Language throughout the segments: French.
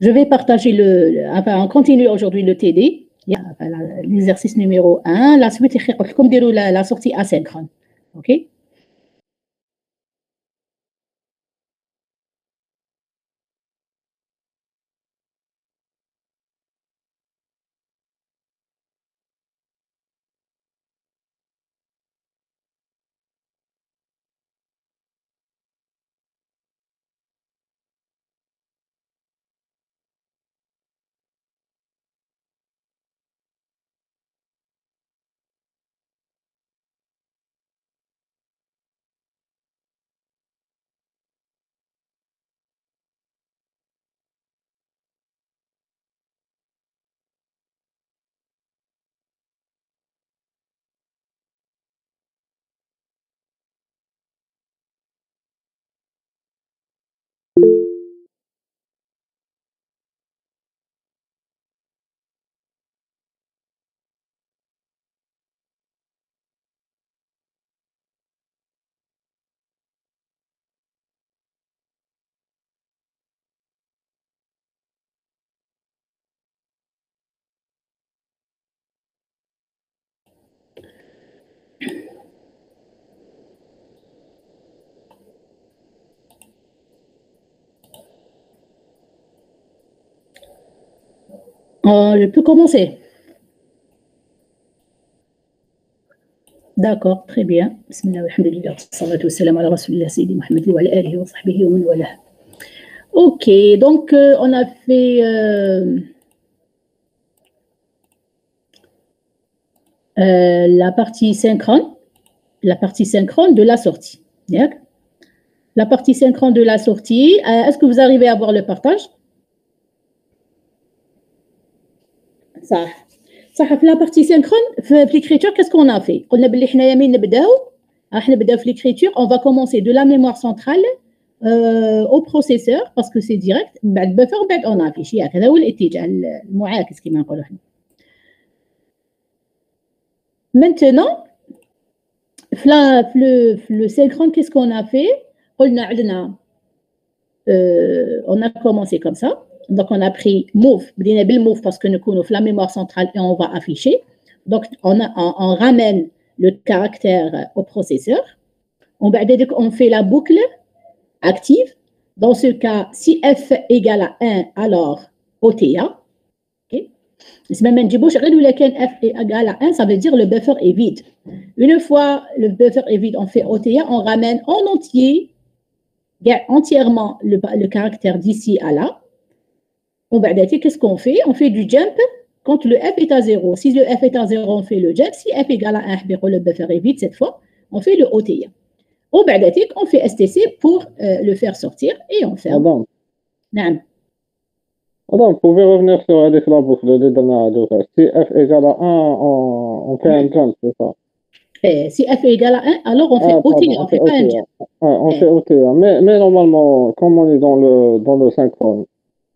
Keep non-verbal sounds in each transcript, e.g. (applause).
Je vais partager le, enfin, on continue aujourd'hui le TD. L'exercice numéro 1. La suite, comme la sortie asynchrone. OK? Euh, je peux commencer. D'accord, très bien. Ok, donc euh, on a fait euh, la partie synchrone, la partie synchrone de la sortie. La partie synchrone de la sortie. Est-ce que vous arrivez à voir le partage? صح صح في لابارتي سينكرون في ليكريتور كاسكو اون في قلنا باللي حنايا مين نبداو راح نبداو في ليكريتور اون فا كومونسي دو لا ميموار سنترال او بروسيسور باسكو سي ديريكت من بعد بفر ومن بعد اون افيش ياك هذا هو الاتجاه المعاكس كما نقولوا حنا maintenant في لا في لو في لو سينكرون كيسكو اون في قلنا عندنا اون ا كومونسي كوم سا Donc, on a pris move, move parce que nous connaissons la mémoire centrale et on va afficher. Donc, on, ramène le caractère au processeur. On, fait la boucle active. Dans ce cas, si f égale à 1, alors OTA. Okay. F égale à 1, ça veut dire le buffer est vide. Une fois le buffer est vide, on fait OTA, on ramène en entier, entièrement le caractère d'ici à là. Qu'est-ce qu'on fait? On fait du jump quand le f est à 0. Si le f est à 0, on fait le jump. Si f égale à 1, le buffer est vide cette fois, on fait le OTA. Au on fait STC pour euh, le faire sortir et on ferme. Madame. Non. Madame, vous pouvez revenir sur la boucle de dernière Si f égale à 1, on, on fait un jump, c'est ça eh, Si f égale à 1, alors on fait Ah, OTA, pardon, on fait pas un jump. Ah, on Eh. fait OTA. Mais, mais normalement, comme on est dans le, dans le synchrone,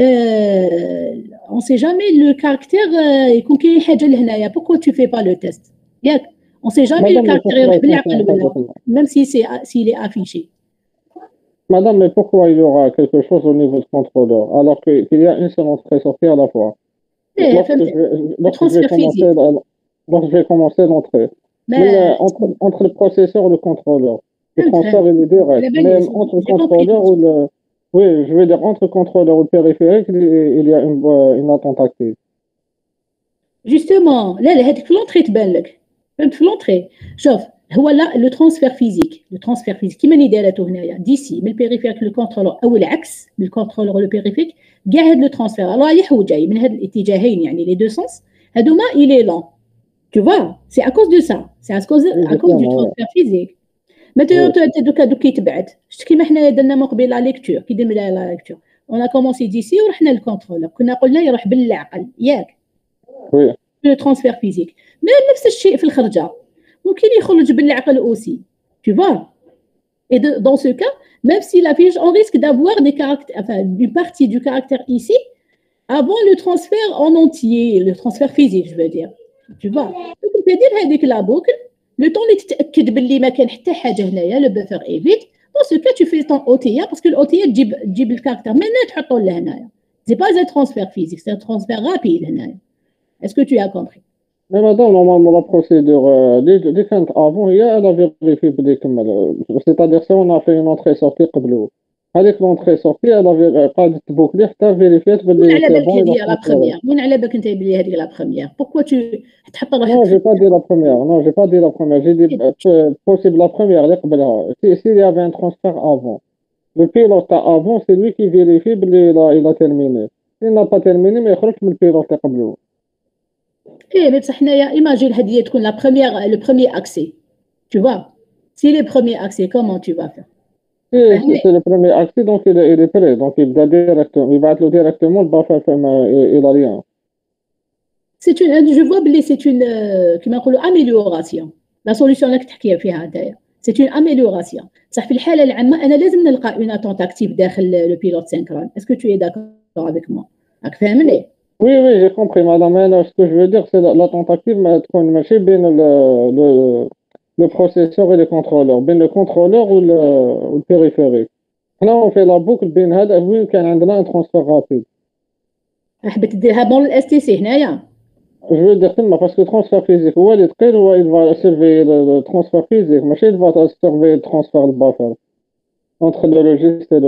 Euh, on ne sait jamais le caractère euh, et qu'on Pourquoi tu ne fais pas le test? On ne sait jamais le caractère, même s'il si si est affiché. Madame, mais pourquoi il y aura quelque chose au niveau de contrôleur alors qu'il y a une seule entrée sortie à la fois? Eh, je vais, je vais commencer, l'entrée, euh, entre, entre, le processeur et le contrôleur, le transfert est même entre le contrôleur le oui, je veux dire entre le contrôleur ou le périphérique, il il y a une, euh, une attente active. جوستومون لا لا هذيك في لونطري تبان لك فهمت في لونطري شوف هو لا لو ترانسفير فيزيك لو ترانسفير فيزيك كيما اللي دارته هنايا ديسي من البيريفيريك للكونترولور او العكس من الكونترولور للبيريفيريك كاع هاد لو ترانسفير رايح وجاي من هاد الاتجاهين يعني لي دو سونس هادوما الي لون tu vois c'est à cause de ça c'est à cause à cause du Exactement, ouais. transfert physique مثلا Oui. انت دوكا دوك يتبعت شفت كيما حنا درنا من قبل لا ليكتور كي درنا لا ليكتور اون كومونسي ديسي ورحنا للكونترولور كنا قلنا يروح بالعقل ياك Oui, le transfert physique mais نفس الشيء في الخرجه ممكن يخرج بالعقل aussi tu vois et de, dans ce cas même si la fiche on risque d'avoir des caractères enfin une partie du caractère ici avant le transfert en entier le transfert physique je veux dire tu vois donc dire هذيك la boucle لو طون اللي تتاكد باللي ما كان حتى حاجة هنايا لو بوفر ايفيت دون سو كا تو في طون اوتيا باسكو الاوتيا تجيب تجيب الكاركتر من هنا تحطو لهنايا سي با زي ترونسفير فيزيك سي ترونسفير رابيد هنايا اسكو تو كومبري مي مدام نورمالمون لا بروسيدور اللي كانت افون هي لا فيريفي بلي كمل سيتادير سي اون في اون اونتري سورتي قبلو هذيك l'entrée sortie elle avait قاعده تبوكلي حتى فيريفيات باللي وين على بالك هذه لا بروميير وين على بالك انت بلي هذيك لا بروميير بوركوا تو تحط روحك نو جي با دي لا بروميير نو جي با دي لا بروميير جي دي بوسيبل لا بروميير اللي قبلها سي سي y avait un transfert avant le pilote avant c'est lui qui vérifie باللي il a terminé s'il n'a pas terminé ما يخرجش من البيلوت اللي قبله ايه مي بصح حنايا ايماجين هذه تكون لا بروميير لو بروميير اكسي tu vois si les premiers accès comment tu vas faire c'est le premier accès, donc il est, il est prêt. Donc il va directement, il va être directement, il va faire il a rien. C'est une, je vois que c'est une, كما نقولوا amélioration. La solution اللي تحكي فيها هذايا. C'est une amélioration. صح في الحالة العامة أنا لازم نلقى une attente active داخل le pilote synchrone. Est-ce que tu es d'accord avec moi? راك فاهمني؟ Oui, oui, j'ai compris, madame. Mais ce que je veux dire, c'est l'attente active, mais تكون ماشي بين le le processeur et le contrôleur بين le contrôleur ou le, ou le périphérique Là, on fait la boucle بين هذا وين كان عندنا un transfert rapide حبيت ديرها بون الاس تي سي هنايا Je veux dire تما parce que le transfert physique هو اللي ثقيل هو il va surveiller le, le transfert physique ماشي il va surveiller le transfert de buffer entre le registre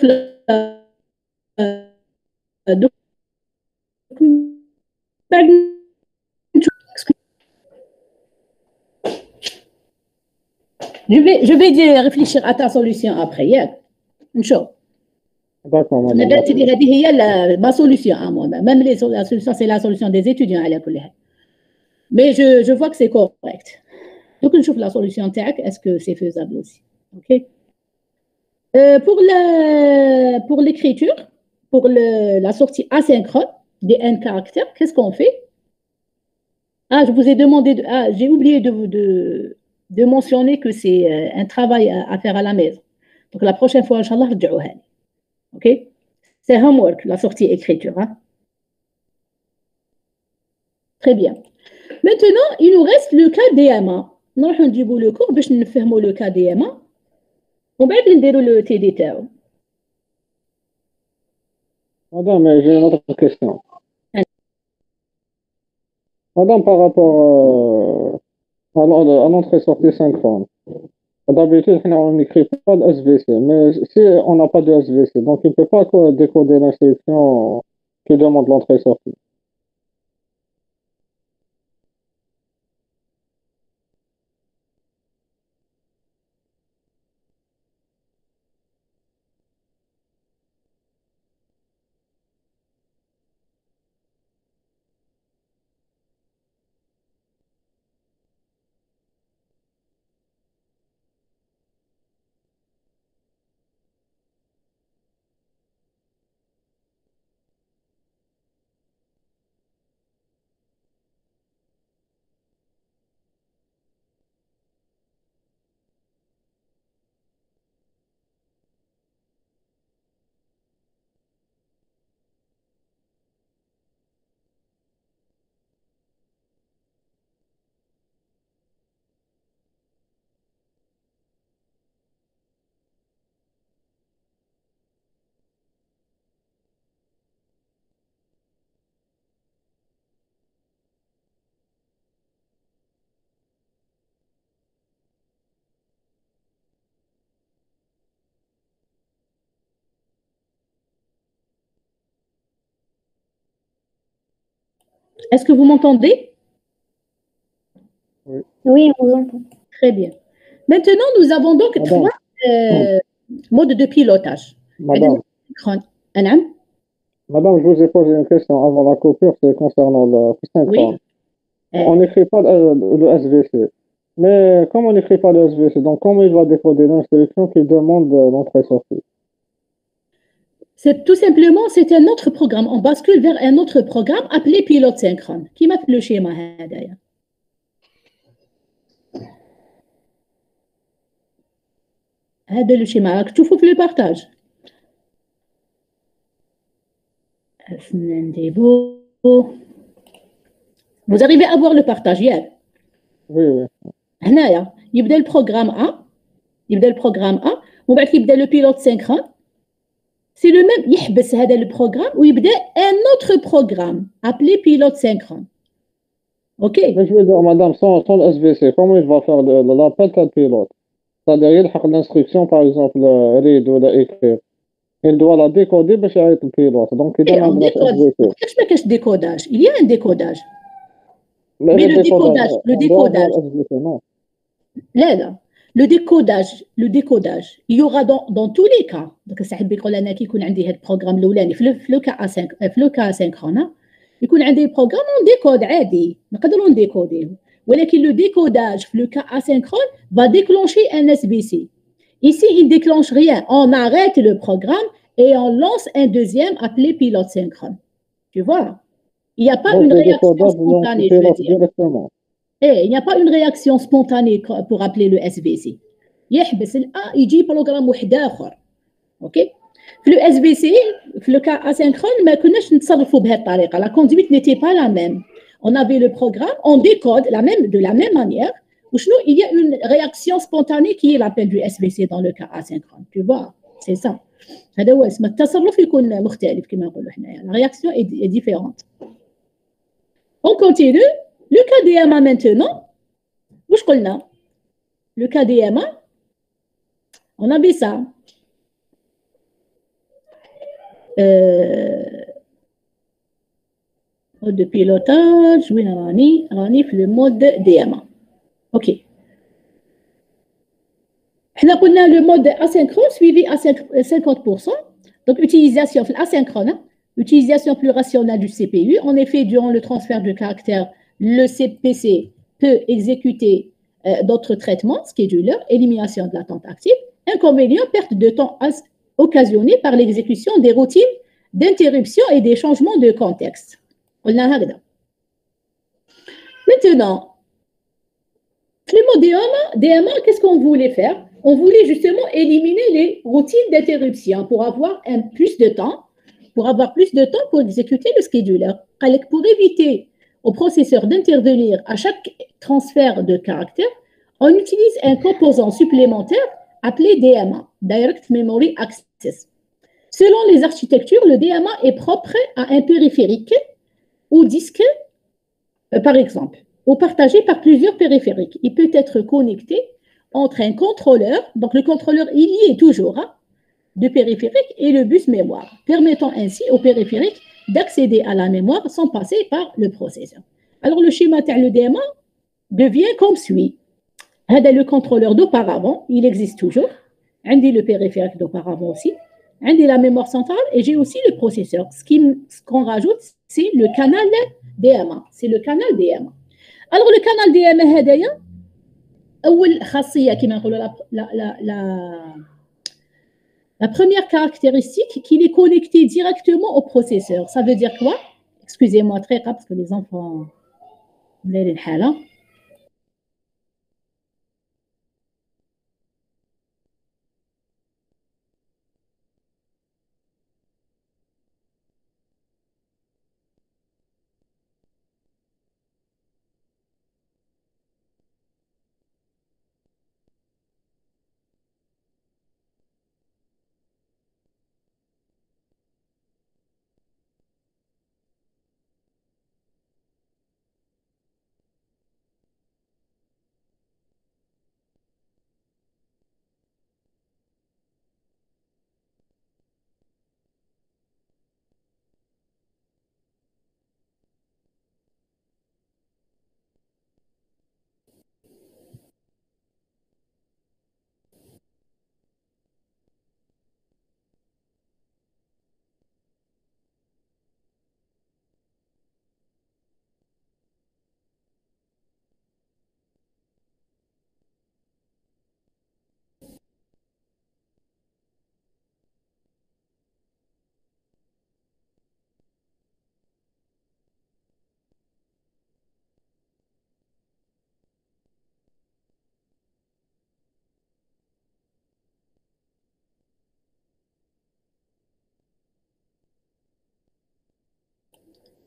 Je vais, je vais réfléchir à ta solution après. Yeah. D'accord, ma solution à moi. Même les, la solution, c'est la solution des étudiants à l'école. Mais je, je vois que c'est correct. Donc, je trouve la solution TAC, est-ce que c'est faisable aussi? OK? Euh, pour la, pour l'écriture, pour le, la sortie asynchrone des n caractères, qu'est-ce qu'on fait? Ah, je vous ai demandé, de, ah, j'ai oublié de, de, mentionner que c'est euh, un travail à, faire à la maison. Donc la prochaine fois, Inch'Allah, OK? C'est homework, la sortie écriture. Hein? Très bien. Maintenant, il nous reste le cas DMA. Nous dire le cours, nous le cas DMA. وبعد نديرو لو تي دي تاعو Madame, j'ai une autre question. Madame, par rapport euh, à l'entrée-sortie synchrone, d'habitude, on n'écrit pas de SVC, mais si on n'a pas de SVC, donc il ne peut pas décoder l'instruction qui demande l'entrée-sortie. Est-ce que vous m'entendez? Oui. Oui, on vous entend. Très bien. Maintenant, nous avons donc Madame. trois euh, modes de pilotage. Madame, Anam Madame, je vous ai posé une question avant la coupure, c'est concernant le synchrone. Oui. Euh, On n'écrit pas le, le SVC. Mais comme on n'écrit pas le SVC, donc comment il va décoder l'instruction qui demande l'entrée-sortie C'est tout simplement, c'est un autre programme. On bascule vers un autre programme appelé pilote synchrone, qui m'appelle le schéma d'ailleurs. هذا le schéma راك تشوفوا في le partage Vous arrivez à voir le partage hier Oui, oui. هنايا يبدا البروغرام A يبدا البروغرام A ومن بعد كيبدا لو بيلوت سينكرون سي لو ميم يحبس هذا البروغرام ويبدا ان اوتر بروغرام ابلي بيلوت سينكرون اوكي Mais je veux dire, madame, sans, sans le SVC, comment il va faire le- le- l'appel de pilote C'est-à-dire, يلحق l'instruction, par exemple, read ولا écrire. Il doit la décoder باش يعيط البيلوت. Donc, il Et donne on un décode. SVC. كاش ما كاش ديكوداج il y a un décodage Mais, Mais le décodage, décodage, le on doit avoir décodage. le SVC, non. لا لا le décodage le décodage il y aura dans, dans tous les cas دونك صاحبي يقول انا كي يكون عندي هذا البروغرام الاولاني في لو في لو كا اسync في لو كا سينكرون يكون عندي بروغرام اون ديكود عادي نقدروا نديكوديه ولكن لو ديكودage في لو كا اسynchronne va déclencher un SBC ici il déclenche rien on arrête le programme et on lance un deuxième appelé pilote synchrone tu vois il n'y a pas Donc, une le réaction décodage lance le spontanée je veux pilote dire directement. Eh, il n'y a pas une réaction spontanée co- pour appeler le SVC. يحبس ال A يجي بروغرام واحد اخر اوكي في لو اس بي سي في لو كا اسينكرون ما كناش نتصرفوا بهذه الطريقه لا كوندويت نيتي با لا ميم on avait le programme on décode la même de la même manière وشنو il y a une réaction spontanée qui est l'appel du SVC dans le cas asynchrone tu vois c'est ça هذا هو اسمه التصرف يكون مختلف كما نقولوا حنايا la réaction est, est différente on continue Le KDMA maintenant, où je Le KDMA, on a mis ça. Euh, mode de pilotage, oui, Rani, Rani, le mode DMA. OK. On a le mode asynchrone suivi à 50%. Donc, utilisation asynchrone, hein, utilisation plus rationnelle du CPU. En effet, durant le transfert de caractère le CPC peut exécuter euh, d'autres traitements, scheduler, élimination de l'attente active, inconvénient, perte de temps occasionnée par l'exécution des routines d'interruption et des changements de contexte. Maintenant, le Clément DMA, qu'est-ce qu'on voulait faire? On voulait justement éliminer les routines d'interruption pour avoir plus de temps, pour avoir plus de temps pour exécuter le scheduler. Pour éviter au processeur d'intervenir à chaque transfert de caractère, on utilise un composant supplémentaire appelé DMA, Direct Memory Access. Selon les architectures, le DMA est propre à un périphérique ou disque, euh, par exemple, ou partagé par plusieurs périphériques. Il peut être connecté entre un contrôleur, donc le contrôleur il y est toujours, hein, de périphérique et le bus mémoire, permettant ainsi au périphérique d'accéder à la mémoire sans passer par le processeur. Alors le schéma تاع le DMA devient comme suit. هذا le contrôleur d'auparavant, il existe toujours. عندي le périphérique d'auparavant aussi. عندي la mémoire centrale et j'ai aussi le processeur. Ce qui- ce qu'on rajoute, c'est le canal DMA. C'est le canal DMA. Alors le canal DMA هذايا أول خاصية كما نقولوا la, la, la, la, première caractéristique, qu'il est connecté directement au processeur. Ça veut dire quoi? Excusez-moi très rap parce que les enfants.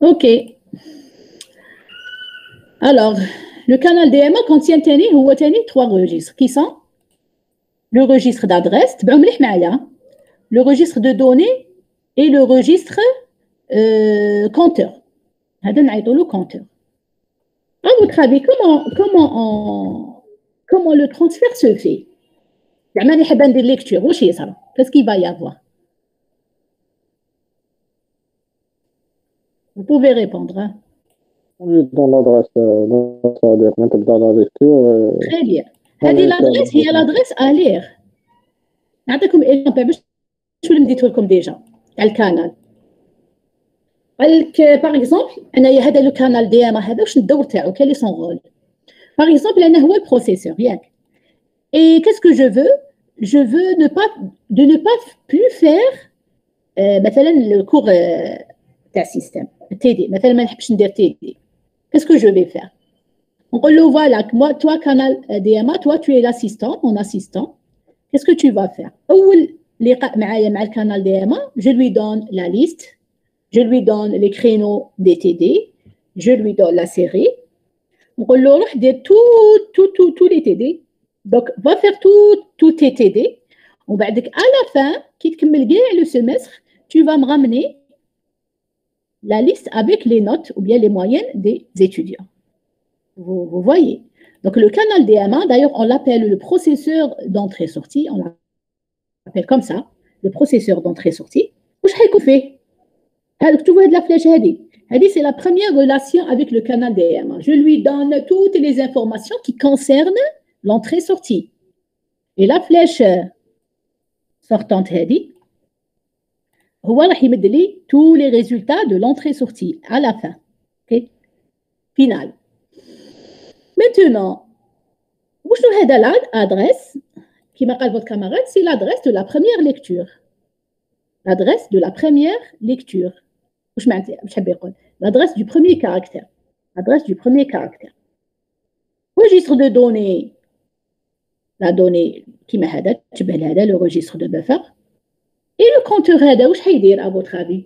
Ok. Alors, le canal DMA contient trois registres qui sont? Le registre d'adresse, le registre de données et le registre euh, compteur. le compteur. À votre avis, comment, comment, comment le transfert se fait? Qu'est-ce qu'il va y avoir? Vous pouvez répondre. Hein. Oui, dans l'adresse, euh, dans la lecture. Euh, Très bien. هذه l'adresse هي l'adresse à lire. نعطيكم اكزامبل باش شو اللي مديته لكم ديجا تاع الكانال قال لك باغ اكزومبل انايا هذا لو كانال دي ام هذا واش الدور تاعو كان لي سون رول باغ اكزومبل انا هو البروسيسور ياك اي كاسكو جو فو جو فو نو با دو نو با بلو فير مثلا لو كور تاع السيستم تي دي مثلا ما نحبش ندير تي دي كاسكو جو في فير نقول له فوالا moi toi canal DMA toi tu es l'assistant mon assistant qu'est-ce que tu vas faire اول لقاء معايا مع الكانال DMA je lui donne la liste je lui donne les créneaux des TD je lui donne la série نقول له روح دير tout tout tout tous les TD donc va faire tout tout tes TD وبعدك à la fin كي تكمل كاع le semestre tu vas me ramener la liste avec les notes ou bien les moyennes des étudiants. Vous, voyez. Donc le canal DMA, d'ailleurs, on l'appelle le processeur d'entrée-sortie. On l'appelle comme ça, le processeur d'entrée-sortie. Tu vois de la flèche c'est la première relation avec le canal DMA. Je lui donne toutes les informations qui concernent l'entrée-sortie. Et la flèche sortante, هو راح يمد لي tous les résultats de l'entrée-sortie à la fin. OK Final. Maintenant, وشنو هذا l'adresse كما قال votre camarade, c'est l'adresse de la première lecture. L'adresse de la première lecture. واش معناتها واش حاب يقول l'adresse du premier caractère. L'adresse du premier caractère. Registre de données. La donnée كيما هذا تشبه لهذا le registre de buffer. Et le compteur هذا واش حيدير à votre avis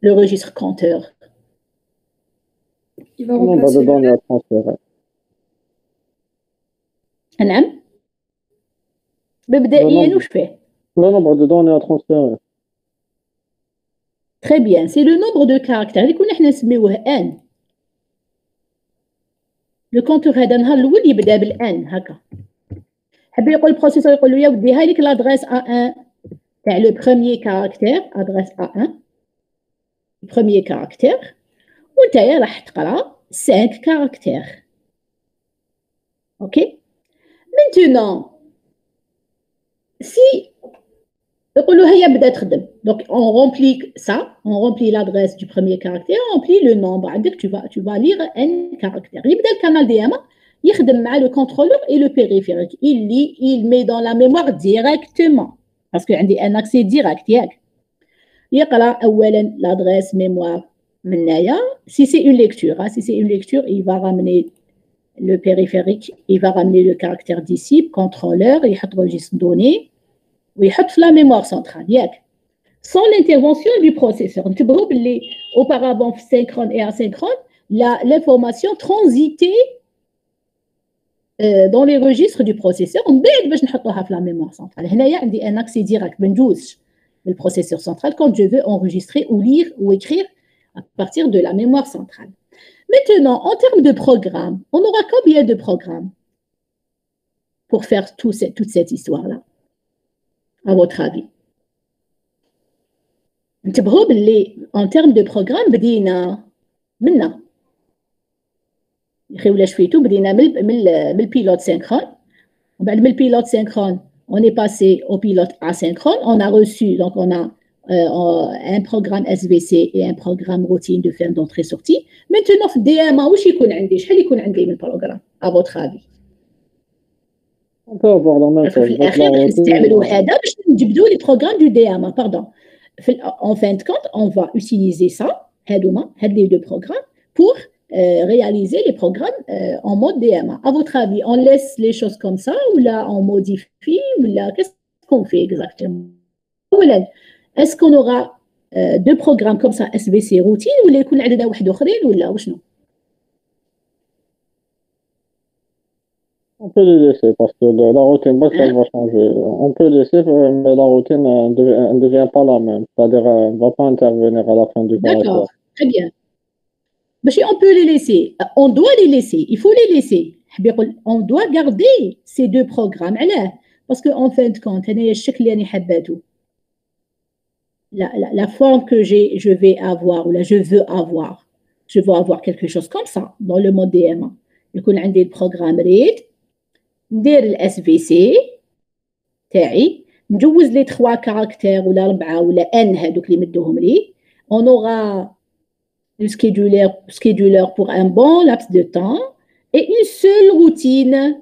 Le registre compteur. Il va remplacer le données à transférer. نعم مبدئيا واش فيه Le nombre de données à transférer. Très bien, c'est le nombre de caractères اللي كنا حنا نسميوه n. Le compteur هذا نهار الاول يبدا بالان هكا. حب يقول البروسيسور يقول له يا ودي هاي لك لادريس as le premier caractère, adresse A1, premier caractère, ou tu as 5 caractères. OK? Maintenant, si donc on remplit ça, on remplit l'adresse du premier caractère, on remplit le nombre. Tu vas, tu vas lire un caractère. Il le canal DMA, il le contrôleur et le périphérique. Il lit, il met dans la mémoire directement. parce que عندي ان اكسي ديريكت ياك يقرا اولا l'adresse mémoire من هنايا si c'est une lecture hein, si c'est une lecture il va ramener le périphérique il va ramener le caractère disciple contrôleur يحط registre données ويحط في la mémoire centrale ياك sans l'intervention du processeur انتبهوا باللي auparavant في synchrone et asynchrone l'information transitait dans les registres du processeur on بعد باش نحطوها في la mémoire centrale هنايا عندي un accès direct ما ندوزش le processeur central quand je veux enregistrer ou lire ou écrire à partir de la mémoire centrale maintenant en termes de programme on aura combien de programmes pour faire tout cette, toute cette histoire là à votre avis انتبهوا باللي en termes de programme بدينا منا يخيولا شويتو بدينا من من البيلوت سينكرون ومن بعد من البيلوت سينكرون on est passé au pilote asynchrone on a reçu donc on a euh, un programme SVC et un programme routine de fin d'entrée sortie maintenant في الدي ام واش يكون عندي شحال يكون عندي من programme à votre avis On peut avoir la même في الاخير نستعملوا هذا باش نجبدوا لي بروغرام دو دي ام باردون en fin de compte on va utiliser ça هادوما هاد لي دو programmes pour Euh, réaliser les programmes euh, en mode DMA. À votre avis, on laisse les choses comme ça ou là on modifie ou là qu'est-ce qu'on fait exactement Est-ce qu'on aura دو بروغرام كوم سا اس بي سي روتين ولا يكون عندنا واحد اخرين ولا وشنو On peut les laisser parce que la routine, bah, ça va changer. On peut laisser, mais la routine ne devient, pas la même. C'est-à-dire, elle ne va pas intervenir à la fin du caractère. D'accord, très bien. on peut les laisser. On doit les laisser. Il faut les laisser. On doit garder ces deux programmes. Parce qu'en fin de compte, la, la, la forme que j'ai, je vais avoir ou là, je veux avoir, je veux avoir quelque chose comme ça dans le mode DMA. يكون عندي البروغرام ريد ندير الاس في سي تاعي نجوز لي 3 كاركتير ولا 4 ولا ان هذوك اللي مدوهم لي on aura le scheduler, scheduler pour un bon laps de temps et une seule routine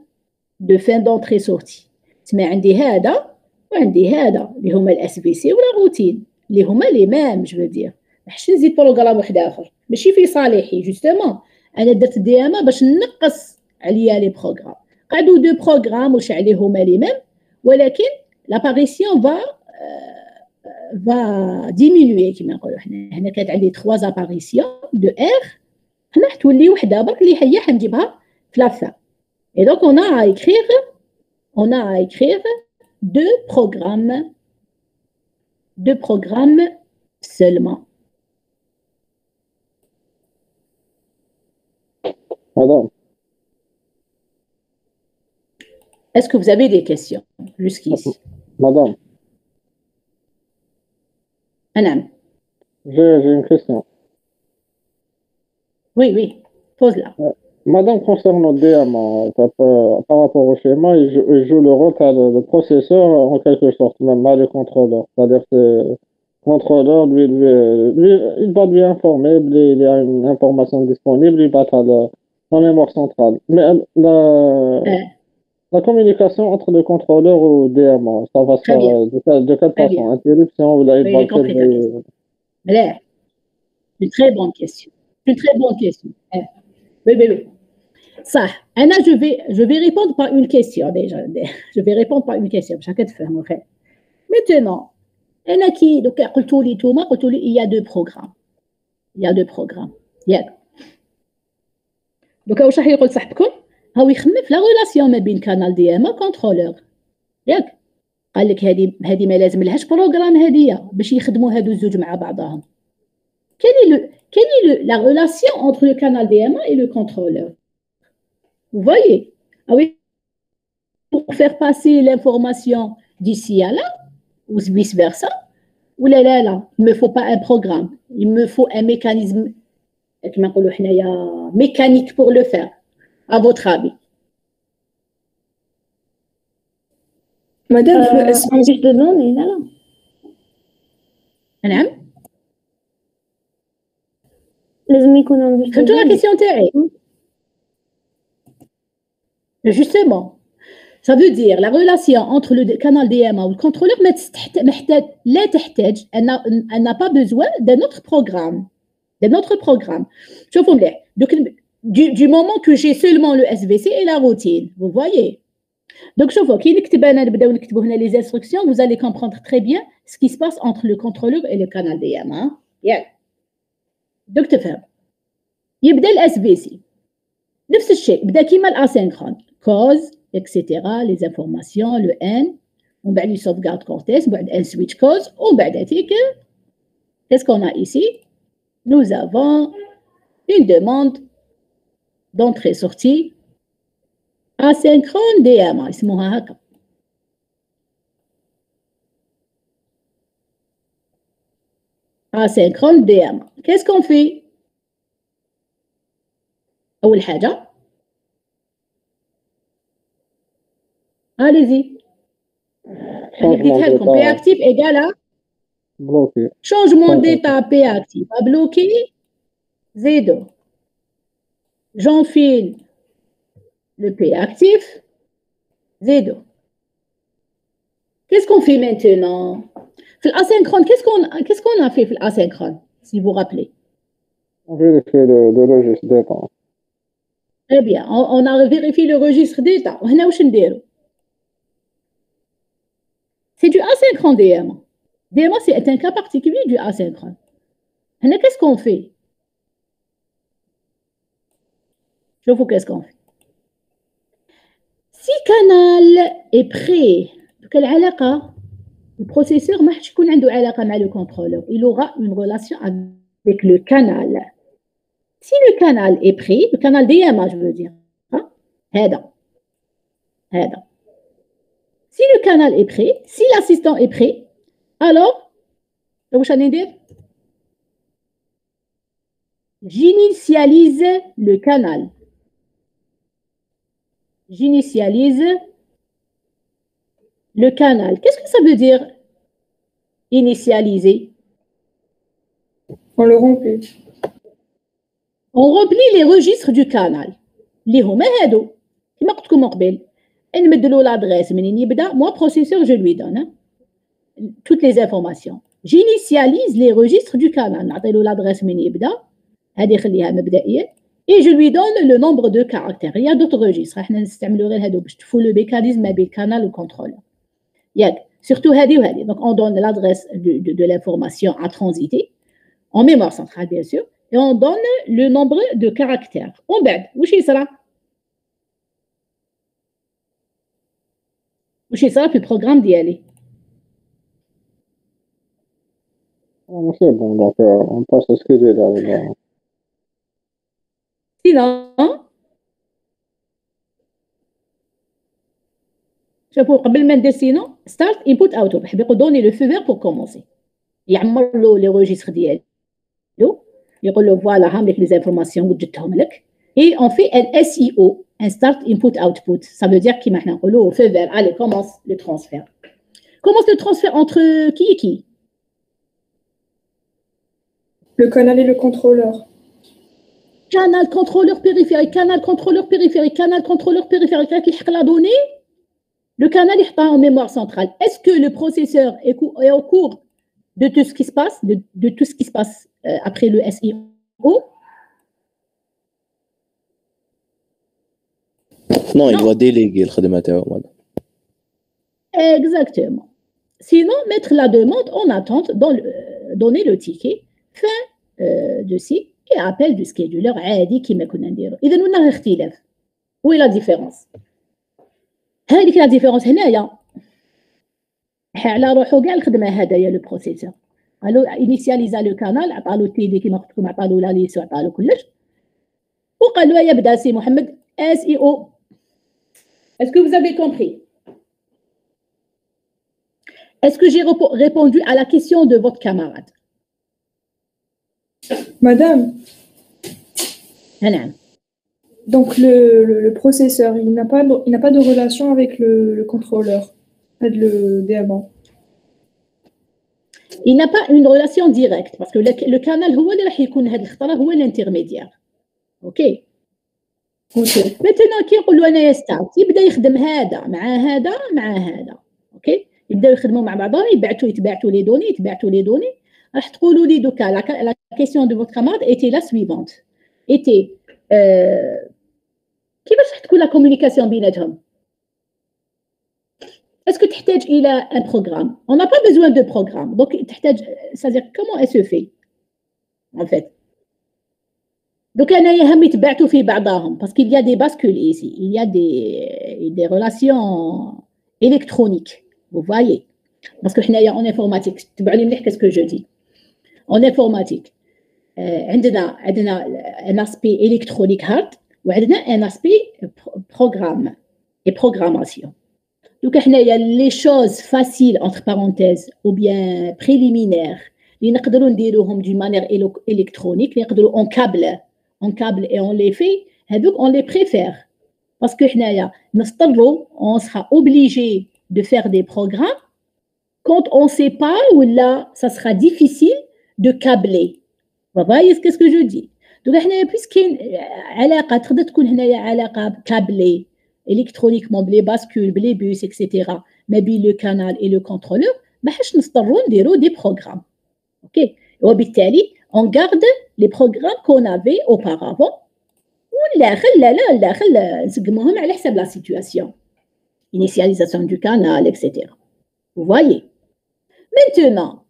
de fin d'entrée-sortie. تسمى عندي هذا وعندي هذا اللي هما الاس في سي ولا روتين اللي هما لي ميم جو دير ما حش نزيد بروغرام واحد اخر ماشي في صالحي جوستومون انا درت دي ام باش نقص عليا لي بروغرام قعدوا دو بروغرام واش عليهما لي ميم ولكن لاباريسيون فا فا ديمينوي كيما نقولوا حنا هنا كانت عندي 3 اباريسيون دو ار هنا حتولي وحده برك اللي هي حنجيبها في لافا Et donc, on a à écrire, on a à écrire deux programmes deux programmes seulement. Madame. Est-ce que vous avez des questions jusqu'ici Madame. Madame. J'ai une question. Oui, oui, pose-la. Euh, Madame, concernant DMA, par, rapport au schéma, il joue, le rôle de processeur en quelque sorte, même pas le contrôleur. C'est-à-dire que le contrôleur, lui, lui, il va lui informer, il y a une information disponible, il va à la, mémoire centrale. Mais la, la communication entre le contrôleur et le DMA, ça va se faire euh, de quelle façon? Interruption ou la bancaire Une très bonne question. Une très bonne question. Eh, oui, oui, oui. Ça, eh, Anna, je vais, je vais répondre par une question déjà. (laughs) Je vais répondre par une question. Chacun te fait Maintenant, Anna qui, donc, il y a deux programmes. Il y a deux programmes. Il y a. Donc, je vais vous هاو يخمم في لا ريلاسيون ما بين كانال دي إم كونترولور. ياك. قال لك هادي هذه ما لازم لهاش بروغرام هادي باش يخدموا هادو الزوج مع بعضهم. كاني لو كاني لو لا ريلاسيون اونتر لو كانال دي ام اي لو كونترولور فوي أو pour faire passer l'information d'ici à là ou vice versa ou là là بروغرام il me faut pas un programme. Il me faut un mécanisme mécanique pour le faire. à votre avis? Madame, euh, est-ce que je demande là, là? Madame? La question Justement, ça veut dire la relation entre le canal DMA ou le contrôleur, elle n'a pas besoin d'un autre programme. D'un autre programme. Je vous du, du moment que j'ai seulement le SVC et la routine vous voyez donc شوفوا كي نكتب انا نبداو نكتبوا هنا les instructions vous allez comprendre très bien ce qui se passe entre le contrôleur et le canal DMA ياك دوك تفهم يبدا الاس بي سي نفس الشيء بدا كيما الاسينكرون كوز اكسيتيرا لي زانفورماسيون لو ان ومن بعد sauvegarde cortex ومن بعد ان switch cause ومن بعد هذيك qu'est-ce qu'on a ici nous avons une demande d'entrée-sortie asynchrone DMA اسمها هكا asynchrone DMA qu'est-ce qu'on fait أول حاجة allez-y أنا اديتها لكم بي اكتيف إيجال بلوكي شونجمون ديتا بي اكتيف بلوكي زيدو j'enfile le P actif, Z2. Qu'est-ce qu'on fait maintenant? L'asynchrone, qu'est-ce qu'on qu'est-ce qu'on a fait l'asynchrone, si vous vous rappelez? On vérifie le, le registre des temps. Très bien. On, a vérifié le registre d'état. C'est du asynchrone DM. Dis-moi, c'est un cas particulier du asynchrone. Qu'est-ce qu'on fait? Je vous qu'est-ce qu'on fait Si canal est prêt, quelle le processeur ما حتكون عنده علاقة مع le contrôleur. Il aura une relation avec le canal. Si le canal est prêt, le canal DMA, je veux dire, hein, Si le canal est prêt, si l'assistant est prêt, alors, j'initialise le canal. J'initialise le canal. Qu'est-ce que ça veut dire initialiser On le remplit. On remplit les registres du canal. Les هما هادو كما قلت لكم قبل نمدلو l'adresse منين يبدا moi processeur je lui donne hein, toutes les informations j'initialise les registres du canal نعطيلو l'adresse منين يبدا هذه خليها مبدئيا et je lui donne le nombre de caractères. Il y a d'autres registres. le mécanisme avec le canal de contrôle. Surtout, donc on donne l'adresse de, de, l'information à transiter, en mémoire centrale, bien sûr, et on donne le nombre de caractères. On bête, où c'est ça Où c'est ça, le programme d'y aller ah, C'est bon, d'accord. On passe à ce que j'ai là. Sinon, شوفوا قبل ما ندير سينو ستارت انبوت اوت يحب يقول دوني لو فو فير بور كومونسي يعمر له لي روجيستر ديالو يقول له فوالا هاملك لي زانفورماسيون وجدتهم لك et on fait un SIO un start input output ça veut dire كيما حنا نقولوا feu vert allez commence le transfert commence le transfert entre qui et qui le canal et le contrôleur canal contrôleur périphérique, canal contrôleur périphérique, canal contrôleur périphérique, qui la donnée, le canal n'est pas en mémoire centrale. Est-ce que le processeur est, au cours de tout ce qui se passe, de, tout ce qui se passe euh, après le SIO non, il doit déléguer le Khadimateo. Voilà. Exactement. Sinon, mettre la demande en attente, euh, donner le ticket, fin euh, de site et appel du scheduler عادي كما كنا نديرو. إذا هنا اختلاف. Où est la différence؟ هذيك la différence هنايا على روحو كاع الخدمة هذايا لو بروسيسور. قالوا انيسياليزا لو كانال عطالو تيدي كيما قلت لكم عطالو لا ليس وعطالو كلش وقال له يبدا سي محمد اس اي او Est-ce que vous avez compris Est-ce que j'ai répondu à la question de votre camarade Madame Madame. Donc le, le, le processeur, il n'a pas, il n'a pas de relation avec le, le contrôleur, pas de le DMA. Il n'a pas une relation directe parce que le, le canal هو اللي راح يكون هذا الخطره هو الانترميديار اوكي اوكي مثلا كي نقول له انايا ستارت يبدا يخدم هذا مع هذا مع هذا اوكي يبداو يخدموا مع بعضهم يبعثوا يتبعثوا لي دوني يتبعثوا لي دوني La, la question de votre camarade était la suivante. Était, euh, qui va faire la communication Est-ce que tu a un programme? On n'a pas besoin de programme. Donc, c'est-à-dire, comment elle se fait En fait? Donc, parce qu'il y a des bascules ici, il y a des, relations électroniques, vous voyez. Parce que en informatique, tu qu'est-ce que je dis? En informatique, on a un aspect électronique ou un aspect programme et programmation. Donc, il y a les choses faciles, entre parenthèses, ou bien préliminaires, les d'une manière électronique, on câble, et on les fait, donc on les préfère. Parce que on sera obligé de faire des programmes quand on ne sait pas ou là, ça sera difficile de câbler. Vous voyez ce que je dis Donc, puisqu'il y a une câblée, électroniquement les bascules, les bus, etc. Mais le canal et le contrôleur, bah, nous des programmes. OK وبالتالي on garde les programmes qu'on avait auparavant ولا خلى لا لا خلى نسقموهم على حسب la situation initialisation du canal etc vous voyez Maintenant,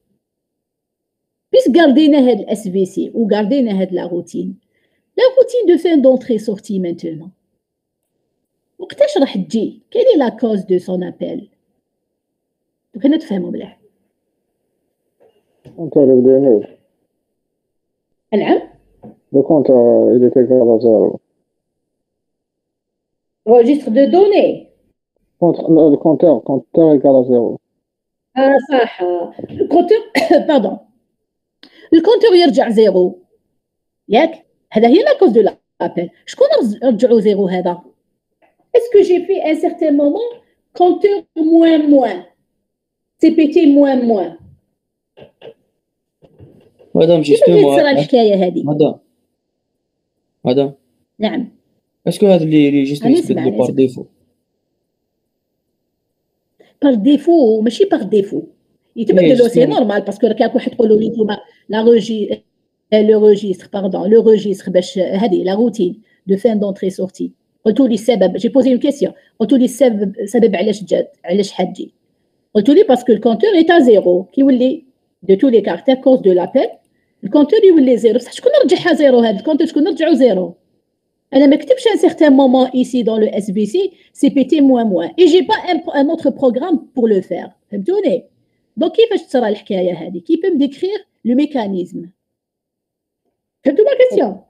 puisque gardez le SVC ou gardez la routine, la routine de fin d'entrée-sortie maintenant. وقتاش راح تجي quelle est la cause de son appel دوك هنا تفهموا مليح compteur il est neuf. نعم Le compteur, il est égal à zéro. registre de données Contre, le le compteur, compteur égal à zéro. اه صح الكونتور (coughs) باردون الكونتور يرجع زيرو. ياك؟ هذا هي لا كوز دو لابيل. شكون رجعوا زيرو هذا؟ اسكو جي في ان سيغتان مومون كونتور موان موان سي بي تي موان موان مدام جيستومون الحكاية هذه مدام مدام نعم اسكو هذا اللي اللي جيست أنا بار. ديفو باغ ديفو ماشي باغ ديفو يتبدلوا سي جوستومون. نورمال باسكو راك واحد تقولوا لي نتوما لا روجي لو ريجيستر باردون لو ريجيستر باش هذه لا روتين دو فان دونتري سورتي قلتوا لي السبب جي بوزي اون كيسيون قلتوا لي السبب سبب علاش جات علاش حتجي قلتوا لي باسكو الكونتور ايتا زيرو كيولي دو تو لي كاركتير كوز دو لابيل الكونتور يولي زيرو بصح شكون رجعها زيرو هذا الكونتور شكون رجعوا زيرو انا ما كتبش ان سيغتان مومون ايسي دون لو اس بي سي سي بي تي موان موان اي جي با ان ان اوتر بروغرام بور لو فير فهمتوني دونك كيفاش تصرى الحكايه هذه كي بو ديكرير لو ميكانيزم فهمتوا ما كيسيون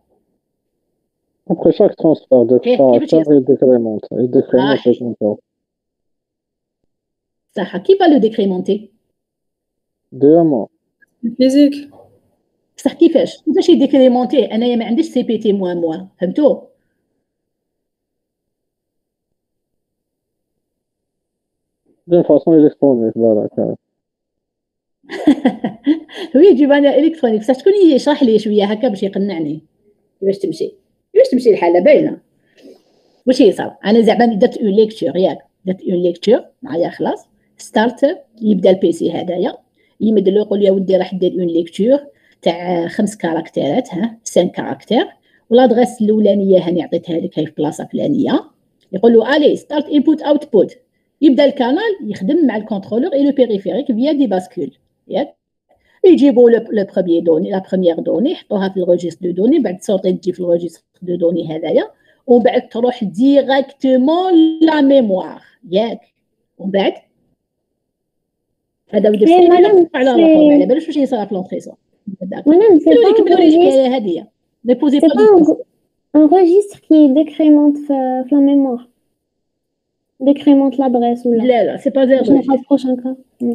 Après chaque transfert de Eh, caractère, qui veut il décrémente. Il décrémente Ah. le compteur. صح كي با لو ديكريمونتي Diamant. فيزيك بصح كيفاش كيفاش يديكريمونتيه انايا ما عنديش سي بي تي موان موان فهمتوا D'une façon électronique, voilà. (laughs) هو يجيب أنا إلكترونيك بصح شكون يشرح لي شوية هكا باش يقنعني. كيفاش تمشي؟ كيفاش تمشي الحالة؟ باينة. واش يصرى أنا زعما درت اون ليكتور ياك. درت اون ليكتور معايا خلاص. ستارت يبدأ البيسي هذايا يمد له يقول يا ودي راح دير اون ليكتور تاع خمس كاركتيرات ها سان كاركتير والادريس الأولانية هاني عطيتها لك هاي في بلاصة فلانية. يقول له الي ستارت انبوت اوتبوت يبدأ الكانال يخدم مع الكونترولور اي لو بيريفيريك فيا دي باسكول ياك يجيبوا لو لو بروميير دوني لا بروميير دوني يحطوها في الريجستر دو دوني بعد تصوتي تجي في الريجستر دو دوني هذايا ومن بعد تروح ديريكتومون لا ميموار ياك ومن بعد هذا ودي إيه، مادام على سي- روحهم على بالوش واش يصرى في لونتريسون Madame, c'est كملوا لي pas un كملوا لي registre, الحكايه هذه ne posez c'est pas pas de un, un registre qui décrémente euh, la mémoire. Décrémente l'adresse ou là. لا لا سي با Je زيرو n'ai pas le prochain cas. Mm.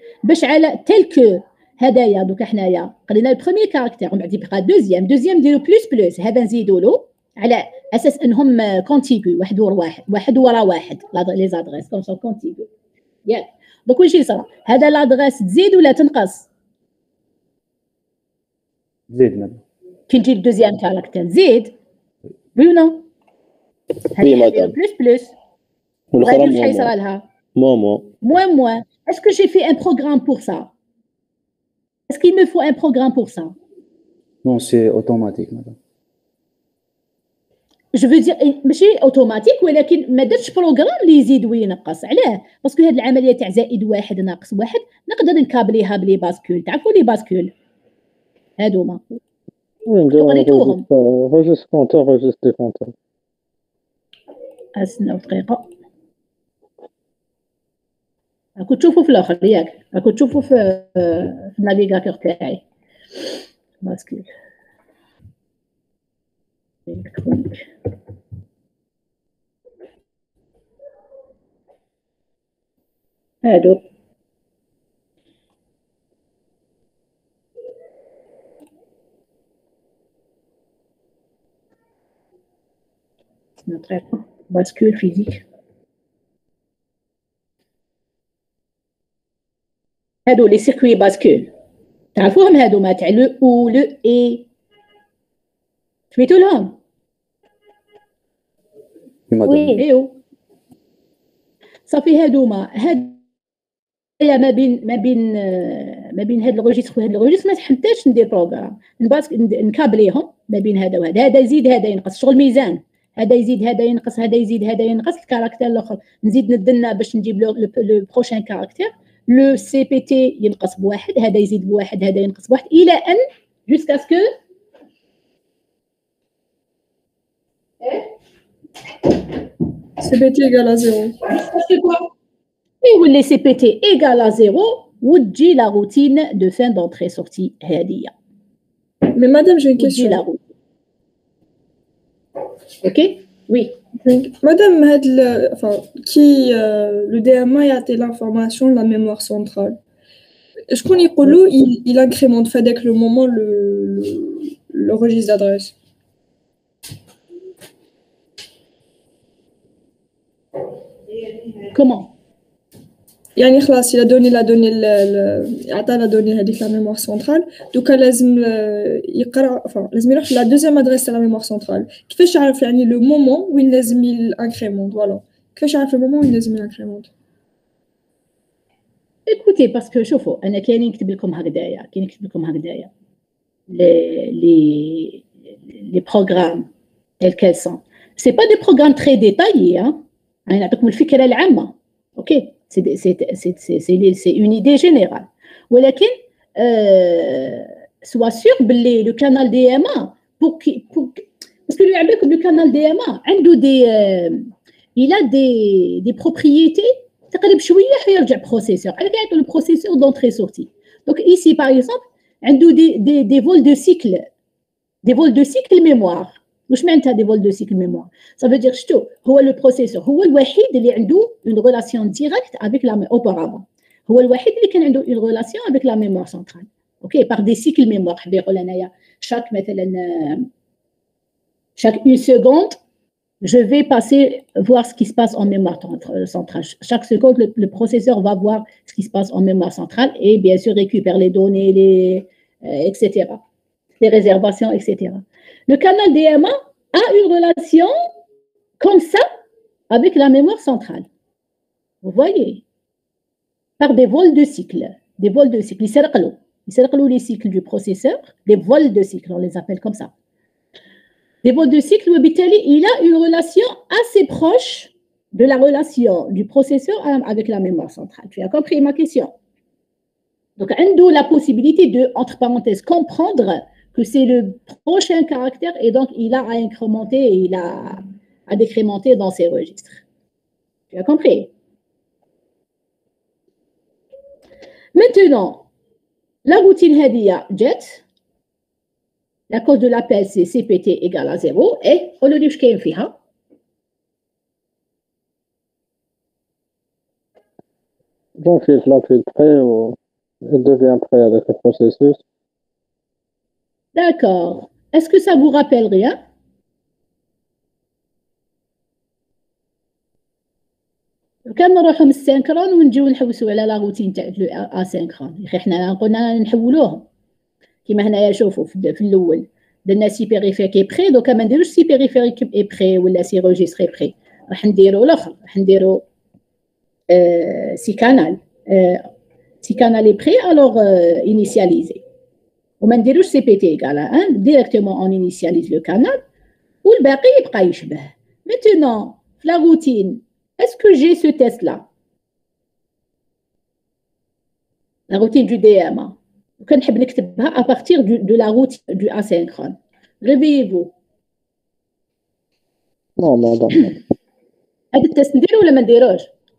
باش على تيل كو هدايا. دوكا حنايا قرينا البروميير كاركتير ومن بعد يبقى دوزيام. دوزيام نديرو بلوس بلوس هذا نزيدو له على أساس أنهم كونتيغو واحد ورا واحد. واحد ورا واحد. لي زادريس كوم سون كونتيغو ياك دوك واش يصرى هذا لادريس تزيد ولا تنقص؟ زيد madame. كي نجي الدوزيام كاركتير زيد وي نو Oui, madame. بلوس بلوس والأخرى غادي شحال موا يصرى لها موا موا moins moins est-ce que j'ai fait un programme pour ça est-ce qu'il me faut un programme pour ça Non, c'est automatique, madame. جو فو دير ماشي اوتوماتيك ولكن ما درتش بروغرام اللي يزيد وينقص علاه باسكو هذه العمليه تاع زائد واحد ناقص واحد نقدر نكابليها بلي باسكول تعرفوا لي باسكول هادوما Oui, on dirait un قريتوهم. registre, euh, registre compteur, registre des compteurs. استناو دقيقه راكو تشوفوا في الاخر ياك راكو تشوفوا في في النافيغاتور تاعي باسكول الكترونيك هادو notre bascule physique. هادو لي سيركوي باسكول تعرفوهم هادو تاع لو أو لو اي. سميتو لهم؟ وي. إيوا. صافي هادوما هاد ما بين ما بين ما بين هاد الروجيستر وهاد الروجيستر ما تحتاجش ندير بروغرام. نباس نكابليهم ما بين هذا وهذا. هذا يزيد هذا ينقص. شغل ميزان. هذا يزيد هذا ينقص. هذا يزيد هذا ينقص. الكاركتير الأخر. نزيد ندلنا باش نجيب لو بروشين كاركتير. لو سي بي تي ينقص بواحد هذا يزيد بواحد هذا ينقص بواحد الى ان جوسكا سكو سي بي تي ايكال زيرو يولي سي بي تي ايكال زيرو وتجي لا روتين دو فان دونتري سورتي هذه مي مادام جي وتجي لا كيسيون روتين اوكي وي مادام هاد ال- enfin, كي آه، لو دي ام يعطي لانفورماسيون لا ميموار سنترال شكون يقولوا il, il incrémente في هذاك لو مومون لو لو registre d'adresse كومون يعني خلاص إلا دوني لا دوني ال- ال- عطا لا دوني هذيك لا ميموار سنترال دوكا لازم آه، يقرا enfin, لازم يروح لا دوزيام ادريس تاع لا ميموار سنترال كيفاش يعرف يعني لو مومون وين لازم ينكريمونت فوالا كيفاش يعرف لو مومون وين لازم ينكريمونت ايكوتي باسكو شوفوا انا كاين نكتب لكم هكذايا كاين نكتب لكم هكذايا لي لي لي بروغرام tels qu'elles sont c'est pas des programmes très détaillés hein انا نعطيكم الفكره العامه اوكي c'est des- c'est c'est c'est c'est les- c'est une idée générale ولكن euh, sois sûr باللي لو كانال دي ام ا pour qui pour باسكو اللي يعبك لو كانال دي ام ا عنده دي il a des des propriétés تقلب شويه حيرجع بروسيسور على كيعطيو البروسيسور دونتري سورتي دونك ايسي باغ اكزومبل عنده دي دي دي فول دو سيكل دي فول دو سيكل ميموار واش معناتها دي فول دو سيكل ميموار ça veut dire شتو هو لو بروسيسور هو الوحيد اللي عنده اون ريلاسيون ديريكت افيك لا اوبارافون هو الوحيد اللي كان عنده اون ريلاسيون افيك لا ميموار سنترال اوكي باغ دي سيكل ميموار حبي يقول انايا شاك مثلا chaque une seconde je vais passer voir ce qui se passe en mémoire centra- centrale. Chaque seconde, le, le processeur va voir ce qui se passe en mémoire centrale et bien sûr récupère les données, les, euh, etc. Les réservations, etc. Le canal DMA a une relation comme ça avec la mémoire centrale. Vous voyez? Par des vols de cycle. Des vols de cycle. Ils ils les cycles du processeur, des vols de cycle, on les appelle comme ça. Des vols de cycle, il a une relation assez proche de la relation du processeur avec la mémoire centrale. Tu as compris ma question? Donc, Endo, la possibilité de, entre parenthèses, comprendre que c'est le prochain caractère et donc il a à incrémenter et il a à décrémenter dans ses registres. Tu as compris? Maintenant, la routine Hedia jet, la cause de l'appel c'est CPT égale à 0 et on le dit. Donc, il la fait prêt ou il devient prêt avec le processus D'accord. Est-ce que ça vous rappelle rien? كان نروحوا من السينكرون ونجيو نحوسوا على لا روتين تاع اسينكرون يا أخي حنا قلنا نحولوهم كيما هنايا شوفوا في الأول درنا سي بيريفيريك اي بري دوكا ما نديروش سي بيريفيريك اي بري ولا سي روجيستر اي بري راح نديرو الآخر راح نديرو آه سي كانال آه سي كانال اي بري الوغ انيسياليزي وما نديروش سي بي تي ايكال ان ديريكتومون اون انيسياليز لو كانال والباقي يبقى يشبه ميتونون في لا روتين اسكو جي سو تيست لا لا روتين دو دي ام وكنحب نكتبها à partir du, de la route du asynchrone. Réveillez-vous. Non, non, non. هذا التست نديرو ولا ما نديروش؟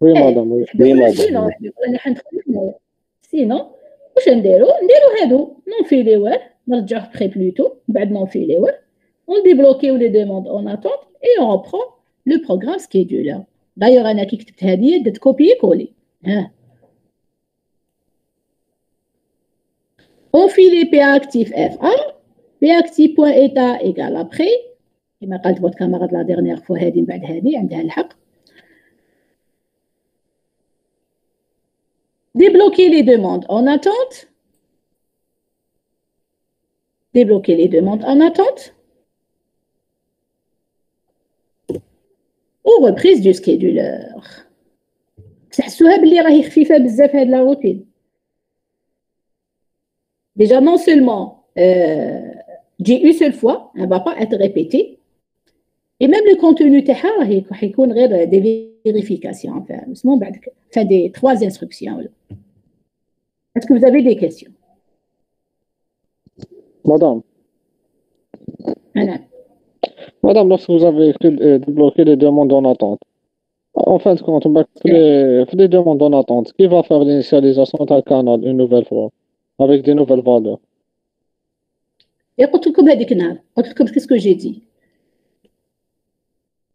وي مدام وي madame. أنا حندخل هنايا سينو واش نديرو نديرو هادو نونفيليوه نرجعوه بخي بلوتو بعد نونفيليوه ونديبلوكيو لي دوموند اون اتونت اي اون برون لو بروغرام سكيدولر دايوغ أنا كي كتبت هادي درت كوبي كولي ها On filet P actif FA, P actif point état égal après, كما قالت votre camarade la dernière fois هذه من بعد هذه عندها الحق. Débloquer les demandes en attente. Débloquer les demandes en attente. Ou reprise du scheduler. Déjà, non seulement euh, j'ai une seule fois, elle ne va pas être répétée, et même le contenu تاعها راهي حيكون غير des vérifications, enfin, اسمه بعد enfin des trois instructions. Est-ce que vous avez des questions? Madame, أنا Madame, lorsque vous avez euh, débloqué les demandes en attente, en fin de compte, on va les, les demandes en attente, qui va faire l'initialisation d'un canal une nouvelle fois, avec des nouvelles valeurs Et قلت لكم هذيك النهار قلت لكم qu'est-ce que j'ai dit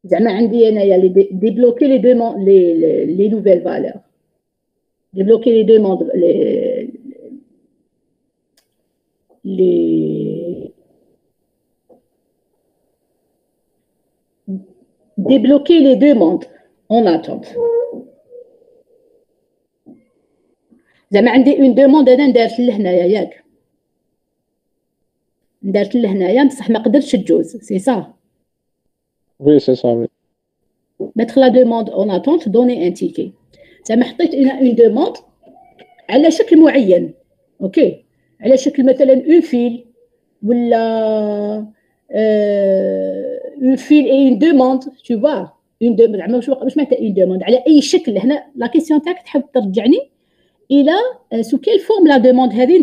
débloquer les demandes, les, les, nouvelles valeurs. Débloquer les demandes, les, les débloquer les demandes en attente. une demande c'est ça Oui, c'est ça, oui. mettre la demande en attente donner un ticket زعما حطيت انا اون دوموند على شكل معين اوكي على شكل مثلا اون فيل ولا اون فيل اي اون دوموند تو فوا اون دوموند زعما واش واش معناتها اون دوموند على اي شكل هنا لا كيسيون تاعك تحب ترجعني الى سو كيل فورم لا دوموند هذه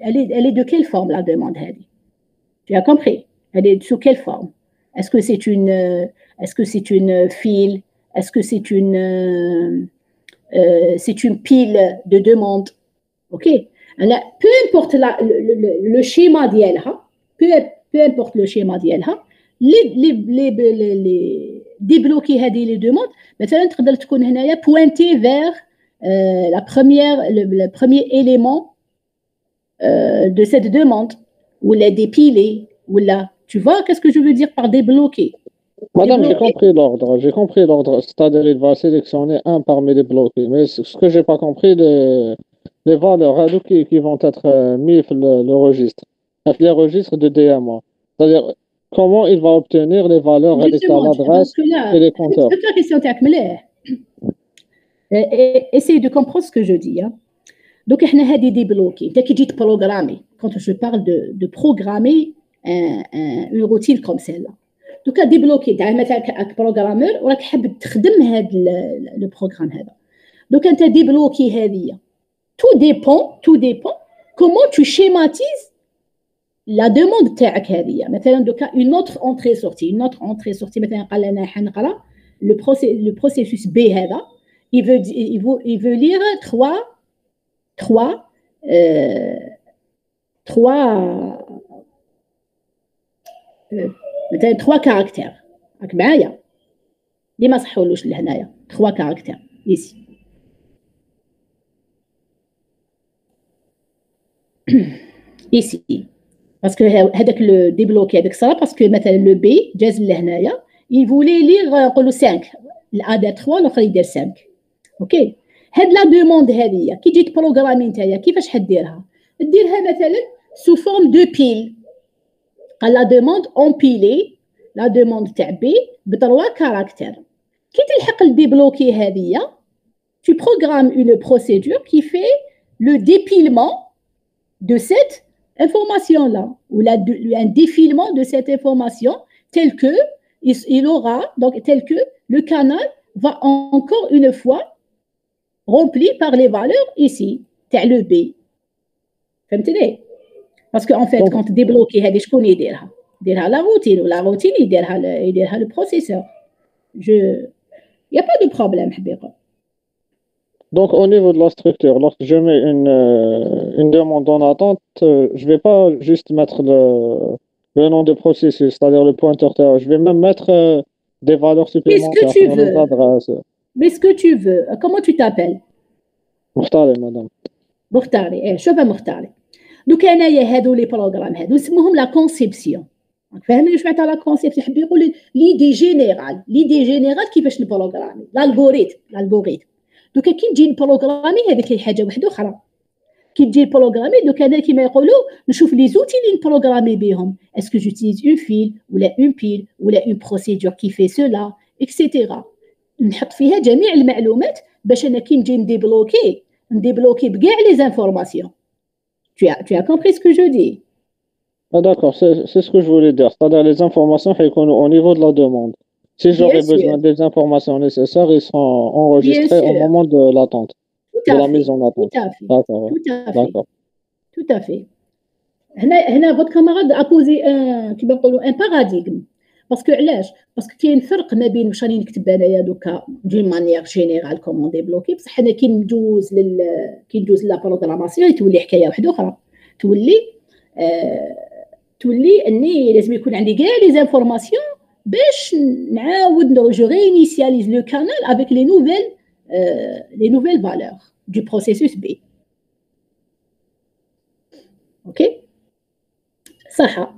elle est de quelle forme la demande هذه Tu as compris Elle est sous quelle forme Est-ce que c'est une, euh, est-ce que c'est une file Est-ce que c'est une, euh, euh, c'est une pile de demandes Ok. Alors, peu importe la, le, le, le schéma d'ILHA, peu, peu importe le schéma d'ILHA, les, les, les, les, les débloquer هذه les demandes مثلا تقدر تكون هنايا pointé vers euh, la première, le, le premier élément euh, de cette demande ou la dépiler, ou la. tu vois, qu'est-ce que je veux dire par débloquer? Madame, j'ai compris l'ordre, j'ai compris l'ordre. C'est-à-dire, il va sélectionner un parmi les bloqués. Mais ce que j'ai pas compris, les, valeurs qui, qui vont être euh, mises le, le, registre, les registres de DMA. C'est-à-dire, comment il va obtenir les valeurs à l'adresse et les compteurs? C'est la question Essayez de comprendre ce que je dis. Hein. Donc, on a des débloqués. Dès dit programmer, quand je parle de programmer, un, un, une routine comme celle-là. Donc, à débloquer, يعني مثلا كأك programmeur وراك حاب تخدم هذا le programme هذا. Donc, انت débloquer هذه. Tout dépend, tout dépend comment tu schématises la demande تاعك هذه. مثلا دوكا une autre entrée sortie, une autre entrée sortie مثلا قال لنا حنقرا le, procé- le processus B هذا il veut, di- il veut, il veut lire trois, trois, euh, trois, euh, مثلا trois caractères. راك معايا؟ ليه ما صحولوش لهنايا؟ caractères ici. (clears throat) ici. Parce que هذاك le débloqué هذاك صرا que مثلا le B جاز لهنايا lire euh, نقولوا 5 الA دار 3 الآخر يدير 5 أوكي هاد لا دوموند هذه كي تجي تبروغرامي نتايا كيفاش حديرها ديرها مثلا سو فورم دو بيل قال لا دوموند اون بيلي لا دوموند تاع بي بتروا كاركتير كي تلحق الديبلوكي هذه tu programmes une procédure qui fait le dépilement de cette information-là, ou la, un défilement de cette information tel que il, il aura, donc tel que le canal va encore une fois rempli par les valeurs ici, تاع le B. فهمتني؟ Parce qu'en fait, Donc- quand débloquer هذه شكون يديرها؟ يديرها la routine ولا routine يديرها le, يديرها le processeur. Je... Il n'y a pas de problème, حبيبه. Donc, au niveau de la structure, lorsque je mets une, euh, une demande en attente, euh, je vais pas juste mettre le, le nom du processus, c'est-à-dire le pointeur TH. Je vais même mettre euh, des valeurs tu supplémentaires tu sur les veux. adresses. Mais ce que tu veux, comment tu t'appelles مختاري مدام مختاري ايه شوفها مختاري دوك انايا هادو لي بروغرام هادو اسمهم لا كونسيبسيون فاهمين واش معناتها لا كونسيبسيون يحب يقول ليدي جينيرال ليدي جينيرال كيفاش نبروغرامي؟ L'algorithme. L'algorithme. دوكا كي نجي نبروغرامي هذيك هي حاجة واحدة أخرى. كي تجي بروغرامي دوكا أنا كيما يقولوا نشوف لي زوتي اللي نبروغرامي بهم اسكو جوتيليز اون فيل ولا اون بيل ولا اون بروسيدور كي في سولا اكسيتيرا نحط فيها جميع المعلومات باش أنا كي نجي نديبلوكي نديبلوكي بكاع لي زانفورماسيون Tu as, tu as compris ce que je dis ah, D'accord, c'est ce que je voulais dire. C'est-à-dire les informations au niveau de la demande. Si j'aurais besoin des informations nécessaires, ils seront enregistrés au moment de l'attente, de la mise en attente. Tout à fait. Tout à fait. Tout votre camarade a posé un, un paradigme. باسكو علاش؟ باسكو كاين فرق ما بين واش راني نكتب انايا دوكا دون مانيير جينيرال كومون ديبلوكي بصح أنا كي ندوز لل كي ندوز لا بروغراماسيون تولي حكاية واحدة أخرى. تولي آه تولي أني لازم يكون عندي كاع لي زانفورماسيون باش نعاود جو رينيسياليز لو كانال افيك لي نوفيل لي نوفيل فالور du processus B. Ok صح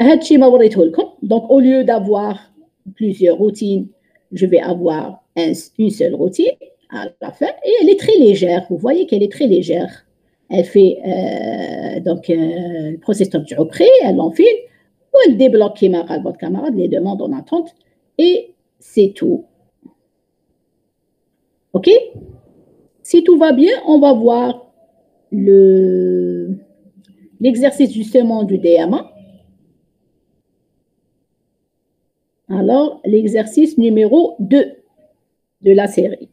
هادشي ما وريته لكم donc au lieu d'avoir plusieurs routines je vais avoir un- une seule routine à la fin et elle est très légère vous voyez qu'elle est très légère elle fait euh, donc euh, le processus ترجعوا prêt elle l'enfile ou elle débloque كيما قال votre camarade les demandes en attente et c'est tout ok si tout va bien, on va voir le, l'exercice justement du DMA. Alors, l'exercice numéro 2 de la série.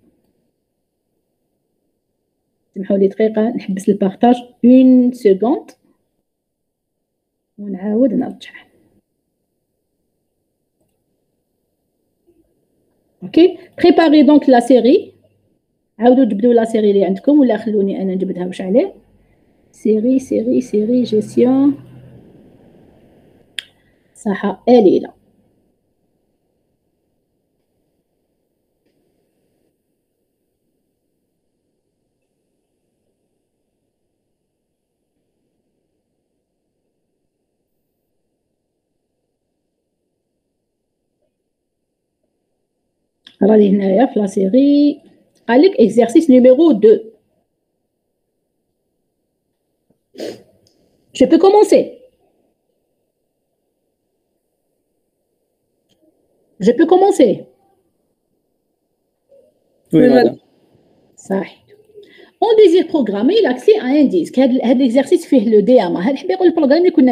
سمحوا لي دقيقة نحبس البارتاج une seconde ونعاود نرجع. Ok, préparez donc la série. عاودوا تبداو لا سيري اللي عندكم ولا خلوني انا نجبدها واش عليه سيري سيري سيري جيستيون صح قليلة la série. Allez, exercice numéro 2. Je peux commencer. Je peux commencer. Ça. On désire programmer l'accès à un disque. L'exercice fait le DMA. Le programme qu'on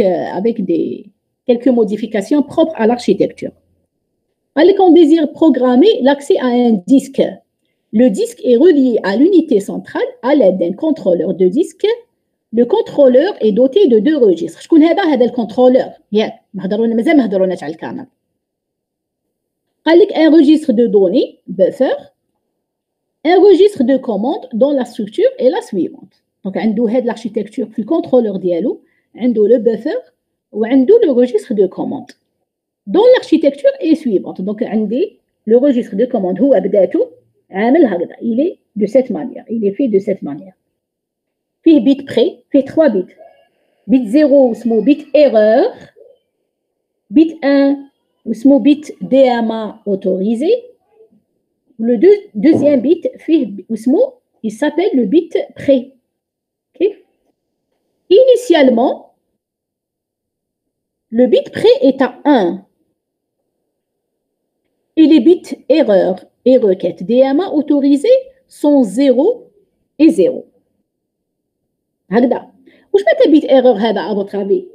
euh, avec des, quelques modifications propres à l'architecture. قال لك on désire programmer l'accès à un disque. Le disque est relié à l'unité centrale à l'aide d'un contrôleur de disque. Le contrôleur est doté de deux registres. شكون هذا؟ هذا الكنترولور ياك ما هضرونا مازال ما هضروناش على الكامل. قال لك un registre de données buffer un registre de commande dont la structure est la suivante. Donc عنده هاد l'architecture في الكنترولور ديالو عنده le buffer وعنده le registre de commande dont l'architecture est suivante. Donc عندي le registre de commande هو بداته عامل هكذا il est de cette manière il est fait de cette manière فيه بيت بري فيه 3 بيت بيت 0 اسمه بيت erreur بيت 1 اسمه بيت DMA autorisé le deux- deuxième bit فيه اسمه il s'appelle le bit pré Ok initialement le bit pré est à 1 et les bits erreur et requête DMA autorisés sont 0 et 0 هكذا واش معناتها بيت ايرور هذا à votre avis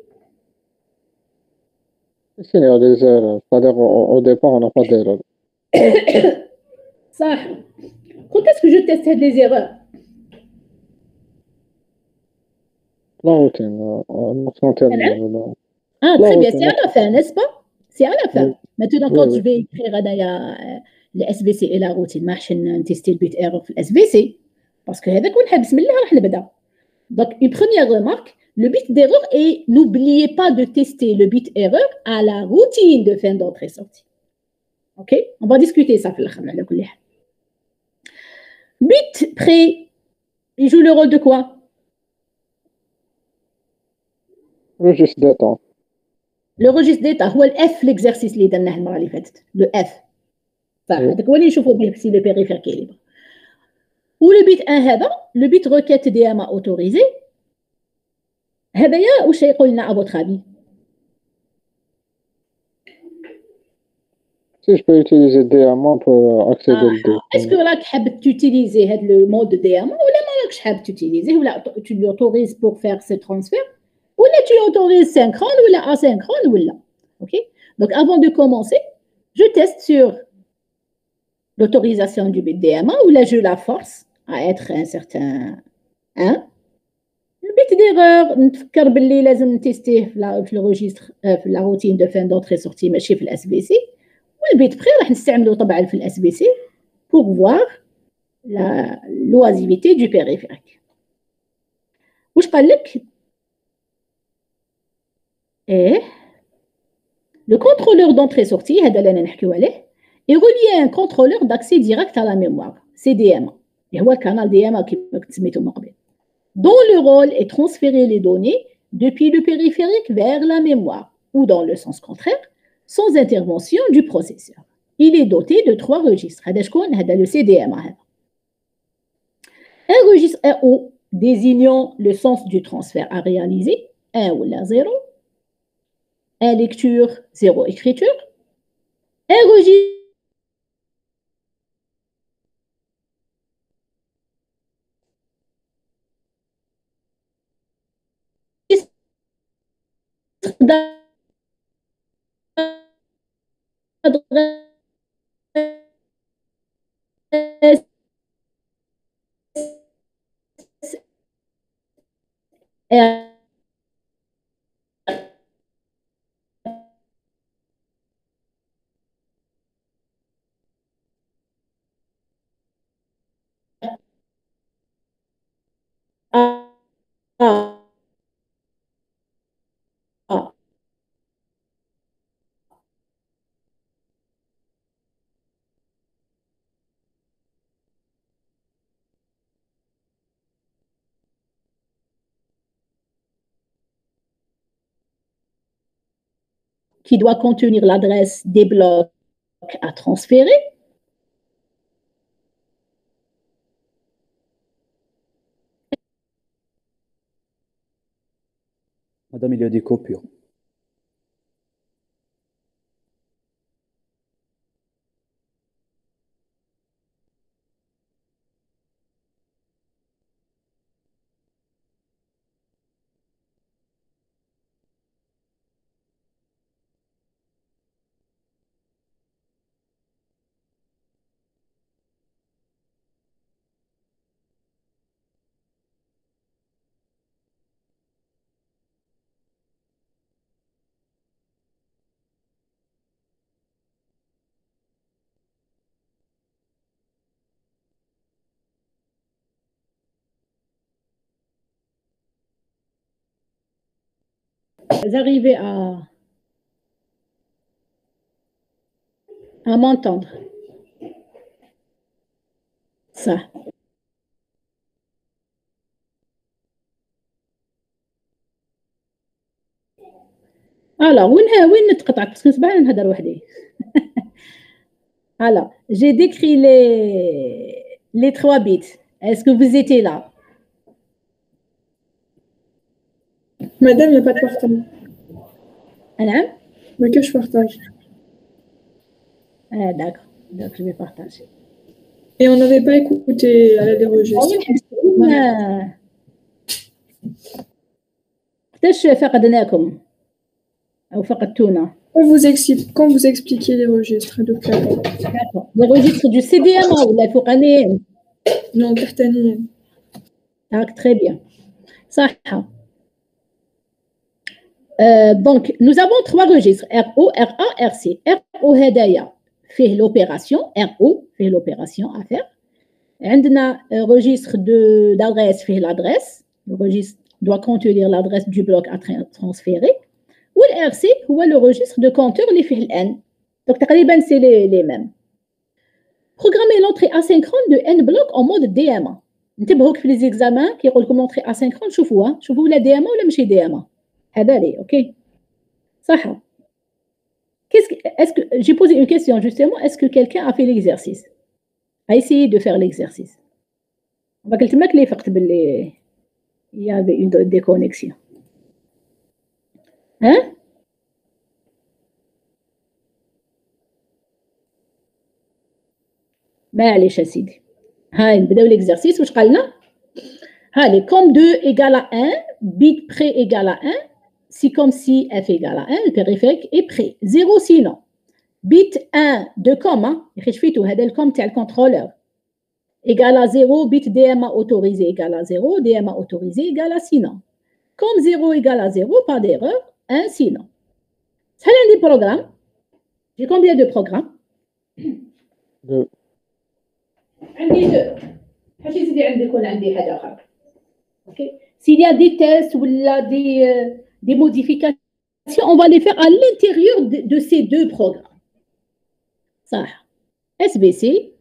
Il y a des erreurs. C'est-à-dire, au, au départ, on n'a pas d'erreur. (coughs) صح quand est-ce que je teste هاد les erreurs La routine, euh, euh, lorsqu'on termine. euh, Ah, Non, très bien, c'est c'est à la fin, n'est-ce pas C'est à la fin. Oui. Maintenant, Oui, quand oui. je vais écrire Anaya, euh, الاس بي سي الى روتين ما راحش نتيستي البيت ايرور في الاس بي سي باسكو هذاك ونحب بسم الله راح نبدا دونك اون بروميير ريمارك le bit d'erreur et n'oubliez pas de tester le bit erreur à la routine de fin d'entrée-sortie. Ok On va discuter ça في الاخر على كل حال. Bit pré, il joue le rôle de quoi registre data Le registre d'état هو الاف l'exercice اللي درناه المره اللي فاتت لو اف صح Oui. هذاك هو اللي نشوفوا به سي لو بيريفير كيليبر ولو بيت 1 هذا لو بيت روكيت دي ام اوتوريزي هذايا واش يقول لنا ابو ترابي si je peux utiliser DMA pour accéder au data اسكو راك حاب تيوتيليزي هذا لو مود دي ام ولا ما راكش حاب تيوتيليزي ولا تو لوتوريز بور فير سي ترانسفير ولا tu autorises synchrone ولا asynchrone ولا OK Donc avant de commencer, je teste sur l'autorisation du bit DMA ou là je la force à être un certain 1 البيت d'erreur نتفكر باللي لازم نتيستيه في لا- في الريجستر آه، في لا روتين دو فان دونتري سورتي ماشي في الاس بي سي والبيت بري راح نستعملو طبعا في الاس بي سي pour voir la l'oisivité du périphérique. واش قال لك et le contrôleur d'entrée-sortie, est relié à un contrôleur d'accès direct à la mémoire, CDMA. Le canal DMA qui dont le rôle est de transférer les données depuis le périphérique vers la mémoire, ou dans le sens contraire, sans intervention du processeur. Il est doté de trois registres. Le CDMA. Un registre RO désignant le sens du transfert à réaliser, 1 ou la 0. Un lecture, 0 écriture. D'adresse qui doit contenir l'adresse des blocs à transférer. Madame, il y a des coupures. Vous arriver à, à m'entendre. Ça. Alors, où est-ce que Parce que c'est pas un peu Alors, j'ai décrit les, les trois bits. Est-ce que vous étiez là? Madame, il n'y a pas de partage. Madame Mais que je partage. Ah, d'accord. Donc, je vais partager. Et on n'avait pas écouté les registres. à la dérogestion. Ah, quand hein vous, expliquez, quand vous expliquez les registres de D'accord. Les registres du CDM ou la Fouranéenne Non, Cartanienne. Ah, très bien. Ça, Euh, donc, nous avons trois registres, RO, RA, RC. RO هدايا fait l'opération RO fait l'opération à faire عندنا euh, registre de d'adresse fait l'adresse le registre doit contenir l'adresse du bloc à tra- transférer ou le RC هو le registre de compteur اللي فيه n donc تقريبا c'est les, les mêmes programmer l'entrée asynchrone de n bloc en mode DMA انتبهوا في les examens كيقول لكم l'entrée asynchrone شوفوها شوفوا ولا DMA ولا ماشي DMA هذا لي اوكي صح Qu'est-ce que, est-ce que j'ai posé une question justement est-ce que quelqu'un a fait l'exercice a essayé de faire l'exercice On va قلت لك لي فقت باللي il y avait une déconnexion hein معليش يا سيدي هاي نبداو l'exercice واش قالنا هالي comme 2 égale à 1 bit près égale à 1 si comme si f égale à 1 le périphérique est prêt 0 sinon bit 1 de com hein يخرج فيتو هذا الكوم تاع الكونترولور égale à 0 bit DMA autorisé égale à 0 DMA autorisé égale à sinon comme 0 égale à 0 pas d'erreur 1 sinon هل عندي programme j'ai combien de programmes Deux. عندي deux حاجه سيدي عندك ولا عندي حاجه اخرى اوكي s'il y a des tests ولا des euh, des modifications on va les faire à l'intérieur de, ces deux programmes. صح SBC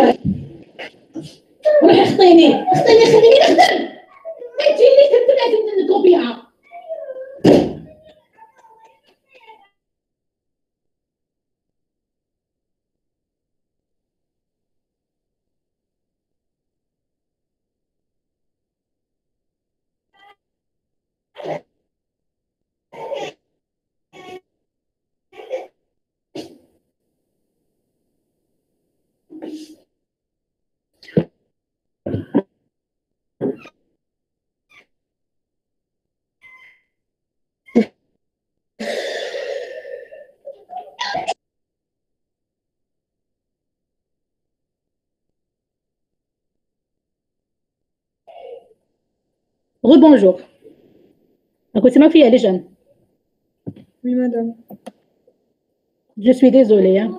نغطيوه شويه هدايا روح اخطيني اخطيني خليني Rebonjour. C'est ma fille, elle est jeune. Oui, madame. Je suis désolée. hein.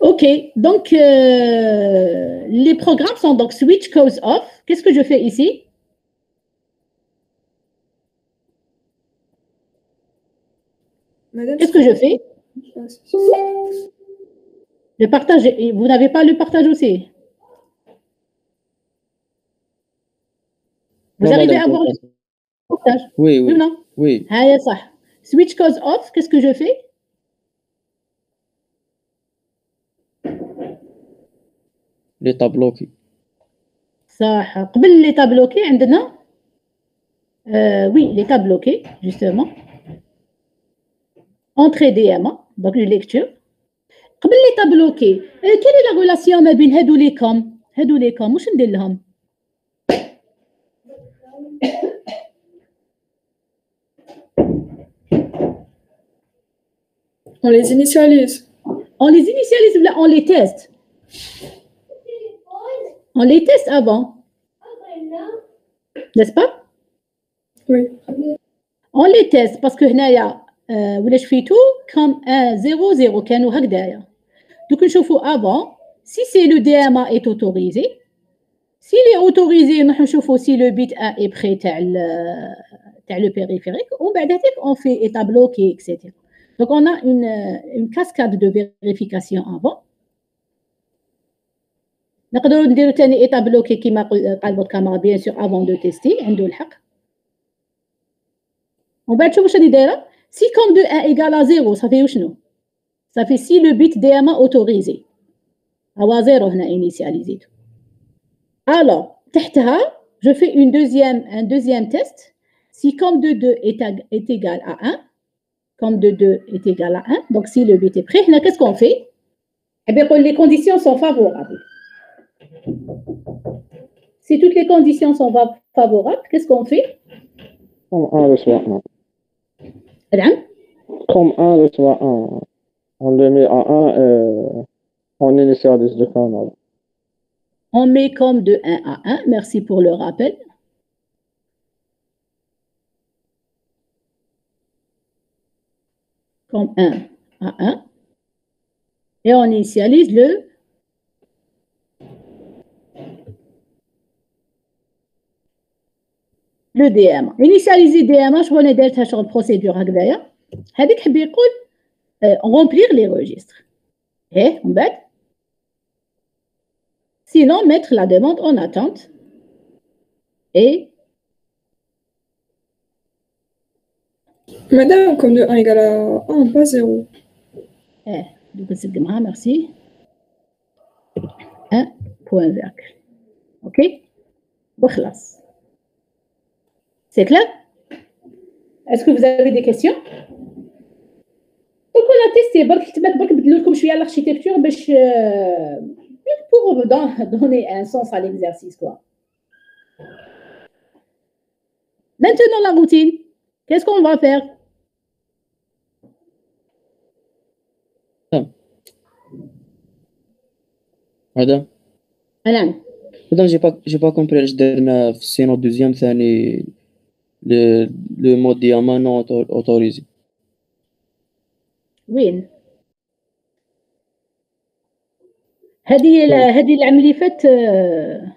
Ok, donc euh, les programmes sont donc switch cause off. Qu'est-ce que je fais ici? Qu'est-ce que je fais Le partage, et vous n'avez pas le partage aussi Vous Non, arrivez à madame, avoir le partage Oui, Oui oui, ou non oui. Ah, ça. Switch cause off, qu'est-ce que je fais L'état bloqué. صح قبل l'état bloqué عندنا euh, oui l'état bloqué justement entrée DMA donc une lecture قبل l'état bloqué euh, quelle est la relation ما بين هادو لي كوم هادو لي كوم واش ندير لهم On les initialise. On les initialise, là, on les teste. On les teste avant. N'est-ce pas Oui. On les teste parce que هنايا euh, ولاش فيتو comme 1 0 0 كانوا هكذايا دوك نشوفوا avant si c'est le DMA est autorisé s'il est autorisé نروح نشوفوا si le bit A est près تاع ال تاع le périphérique ومن بعد هذيك on fait état bloqué etc donc on a une une cascade de vérification avant نقدروا نديروا ثاني ايتا بلوكي كيما قال قال الكاميرا بيان سور افون دو تيستي عنده الحق ومن بعد شوفوا واش راني دايره سي كوم دو 1 ايكال ا 0 صافي وشنو صافي سي لو بيت دي ام اوتوريزي هو زيرو هنا انيسياليزيتو الوغ تحتها جو في اون دوزيام ان دوزيام تيست si comme de 2 est, ag- est égal à 1, comme de 2 est égal à 1, donc si le bit est prêt, là, qu'est-ce qu'on fait Eh bien, les conditions sont favorables. Si toutes les conditions sont va- favorables, qu'est-ce qu'on fait Comme 1 reçoit 1. comme 1 reçoit 1. On le met à 1 et on initialise le canal. On met comme de 1 à 1. Merci pour le rappel. Comme 1 à 1. Et on initialise le le DMA. Initialiser DMA, je connais déjà sur la procédure هكذايا. هذيك حبي يقول euh, remplir les registres. Et on بعد Sinon, mettre la demande en attente et Madame, comme de 1 égale à 1, pas 0. eh, donc c'est demain, merci. Un point virgule. OK وخلاص. C'est clair? Est-ce que vous avez des questions? Donc on a testé, l'architecture euh, pour donner un sens à l'exercice. Maintenant la routine, qu'est-ce qu'on va faire? Madame. Madame. Madame, j'ai pas, pas compris, je donne, euh, c'est notre deuxième année le le mode diamant non auto- autorisé وين هذه ال- هذه العام اللي فات آه،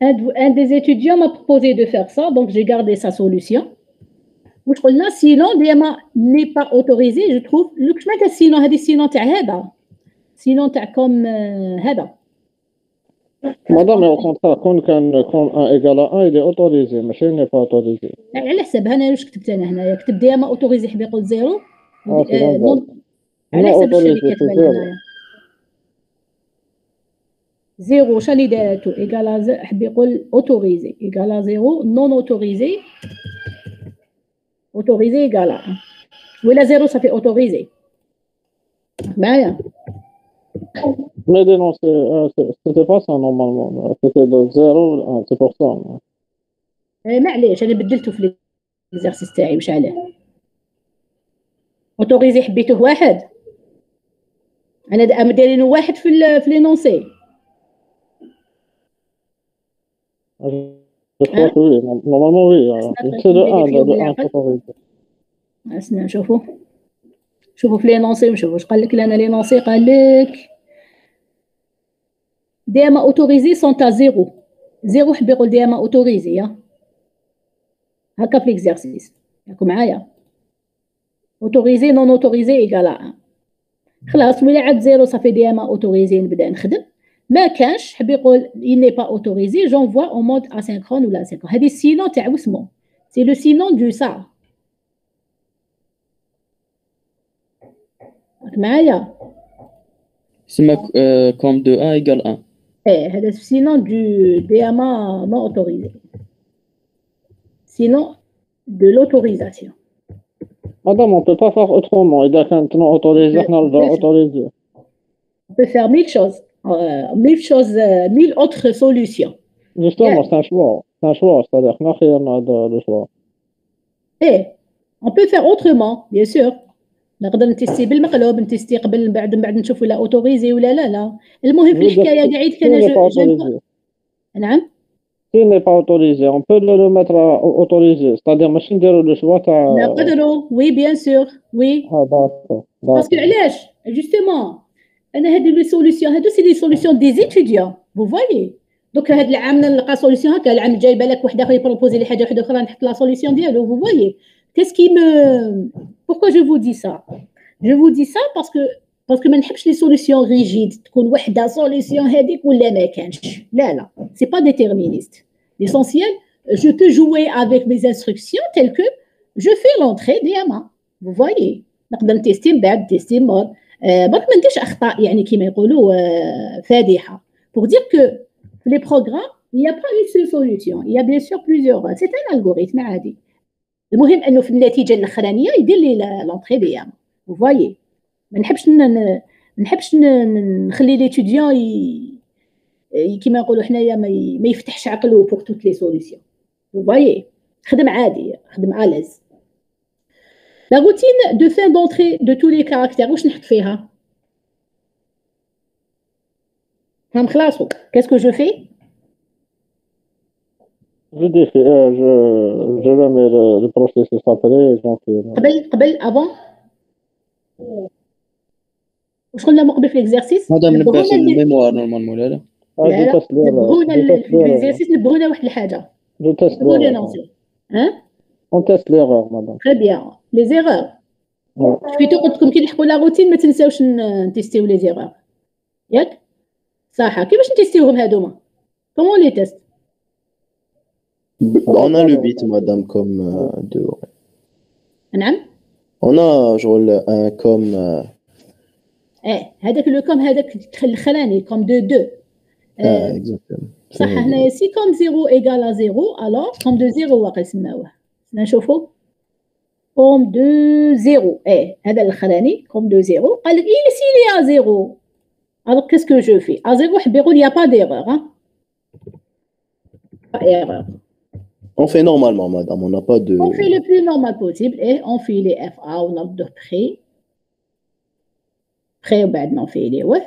un, un des étudiants m'a proposé de faire ça, donc j'ai gardé sa solution. واش قلنا sinon DMA n'est pas autorisé je trouve لوك سمعت sinon هذه sinon تاع هذا sinon تاع كوم آه، هذا مادام أو كونترا كون كان كون ان ايكال ان الي اوتوريزي ماشي ني با اوتوريزي على حسب أنا واش كتبت أنا هنايا كتب ديما أوتوريزي حبيقول زيرو. آه، على حسب الشركة تبان هنايا زيرو. شاني دايرتو ايكال حبيقول أوتوريزي. ايكال زيرو نون أوتوريزي. أوتوريزي ايكال ولا زيرو صافي أوتوريزي. معايا؟ Mais dénoncé, euh, c'était pas ça normalement, c'était de 0 à 1, c'est pour ça. معليش أنا بدلته في ليزارسيس تاعي واش علاه أوتوريزي حبيته واحد. أنا دايرينو واحد في في لينونسي. أه؟ نورمالمون وي سي دو ان دو ان شوفوا. شوفوا في لينونسي وشوفوا واش قال لك؟ لنا لينونسي قال لك دي ام اوتوريزي سون تا زيرو زيرو حب يقول دي ام اوتوريزي يا هكا في ليكزارسيس ياكم معايا اوتوريزي نون اوتوريزي ايكال 1 خلاص ولا عاد زيرو صافي دي ام اوتوريزي نبدا نخدم ما كانش حب يقول il n'est pas autorisé j'envoie en mode asynchrone ولا asynchrone هذه السينون تاع واسمو سي لو سينون دو سا راك معايا سما كوم دو 1 ايكال 1 ايه هذا سينون دو دي اما نون اوتوريزي سينون دو لوتوريزاسيون Madame, on peut pas faire autrement. إذا كانت non autorisé, احنا نرجع autorisé. on peut faire mille choses euh, mille choses euh, mille autres solutions Justement, Yeah. c'est un choix. C'est un choix. C'est-à-dire, احنا خيرنا هذا le choix. ايه On peut faire autrement, bien sûr. نقدر نتيستي بالمقلوب نتيستي قبل من بعد من بعد نشوف ولا أوتوريزي ولا لا لا. المهم في الحكاية قاعد كان نعم؟ pas autorisé, on peut le, le mettre à- autorisé. C'est-à-dire, ماشي نديرو لو شوا تاع نقدروا وي بيان سور وي باسكو علاش؟ جوستومون أنا هاد لي سوليسيون هادو سي دي سوليسيون دي زيتيديون فو فوايي دوك هاد العام نلقى سوليسيون هكا. العام الجاي بالك واحد آخر يبروبوزي لي حاجة واحدة أخرى نحط لا سوليسيون ديالو. فو فوايي كاس كي مو بوركوا جو فو دي سا جو فو دي سا باسكو باسكو ما نحبش لي سوليسيون ريجيد تكون وحده سوليسيون هذيك ولا ما كانش لا لا سي با ديتيرمينيست l'essentiel je peux jouer avec mes instructions telles que je fais l'entrée ديما vous voyez نقدر نتيستي من بعد تيستي مور آه، برك ما نديرش اخطاء يعني كيما يقولوا آه، فادحه pour dire que les programmes il n'y a pas une seule solution il y a bien sûr plusieurs c'est un algorithme عادي المهم انه في النتيجة الاخرانية يدير لي لونطري ديالو فوايي ما نحبش ما نحبش نخلي ليتوديون كيما نقولوا حنايا ما ي... ما يفتحش عقله بوغ توت لي سوليسيون فوايي خدم عادي. خدم الاز لا روتين دو فين دونتري دو تو لي كاركتير واش نحط فيها؟ هم خلاصو كاسكو جو في fais Je défais, euh, je, je remets le, le processus après et j'en fais. قبل قبل avant واش قلنا من قبل في الاكزرسيس هذا من باس نبهونا ال- الميموار نورمالمون لا لا Ah, لا je لا teste l'erreur. نبهونا Je ال- teste في l'erreur. الاكزرسيس نبهونا واحد الحاجه Je teste نبهونا l'erreur. نونسي ها On teste l'erreur, madame. تري بيان لي زيرور Ouais. في قلت لكم كي نلحقوا لا روتين ما تنساوش ن- نتيستيو لي زيرور ياك صح كيفاش نتيستيوهم هادوما كومون لي تيست On a le bit, madame, comme euh, deux. نعم On a genre le- un comme. euh, اه هذاك لو كوم هذاك الخلاني كوم دو دو ah, exactement. صح هنا سي كوم زيرو ايغال ا زيرو الوغ كوم دو زيرو واقع سماوه نشوفو كوم دو زيرو اه هذا الاخراني كوم دو زيرو قال لك اي سي لي ا زيرو alors qu'est-ce que je fais à zéro حب يقول y a pas d'erreur hein pas erreur On fait normalement, madame. On n'a pas de. on fait le plus normal possible et on fait les FA au ordre de près près وبعد ما في لي واه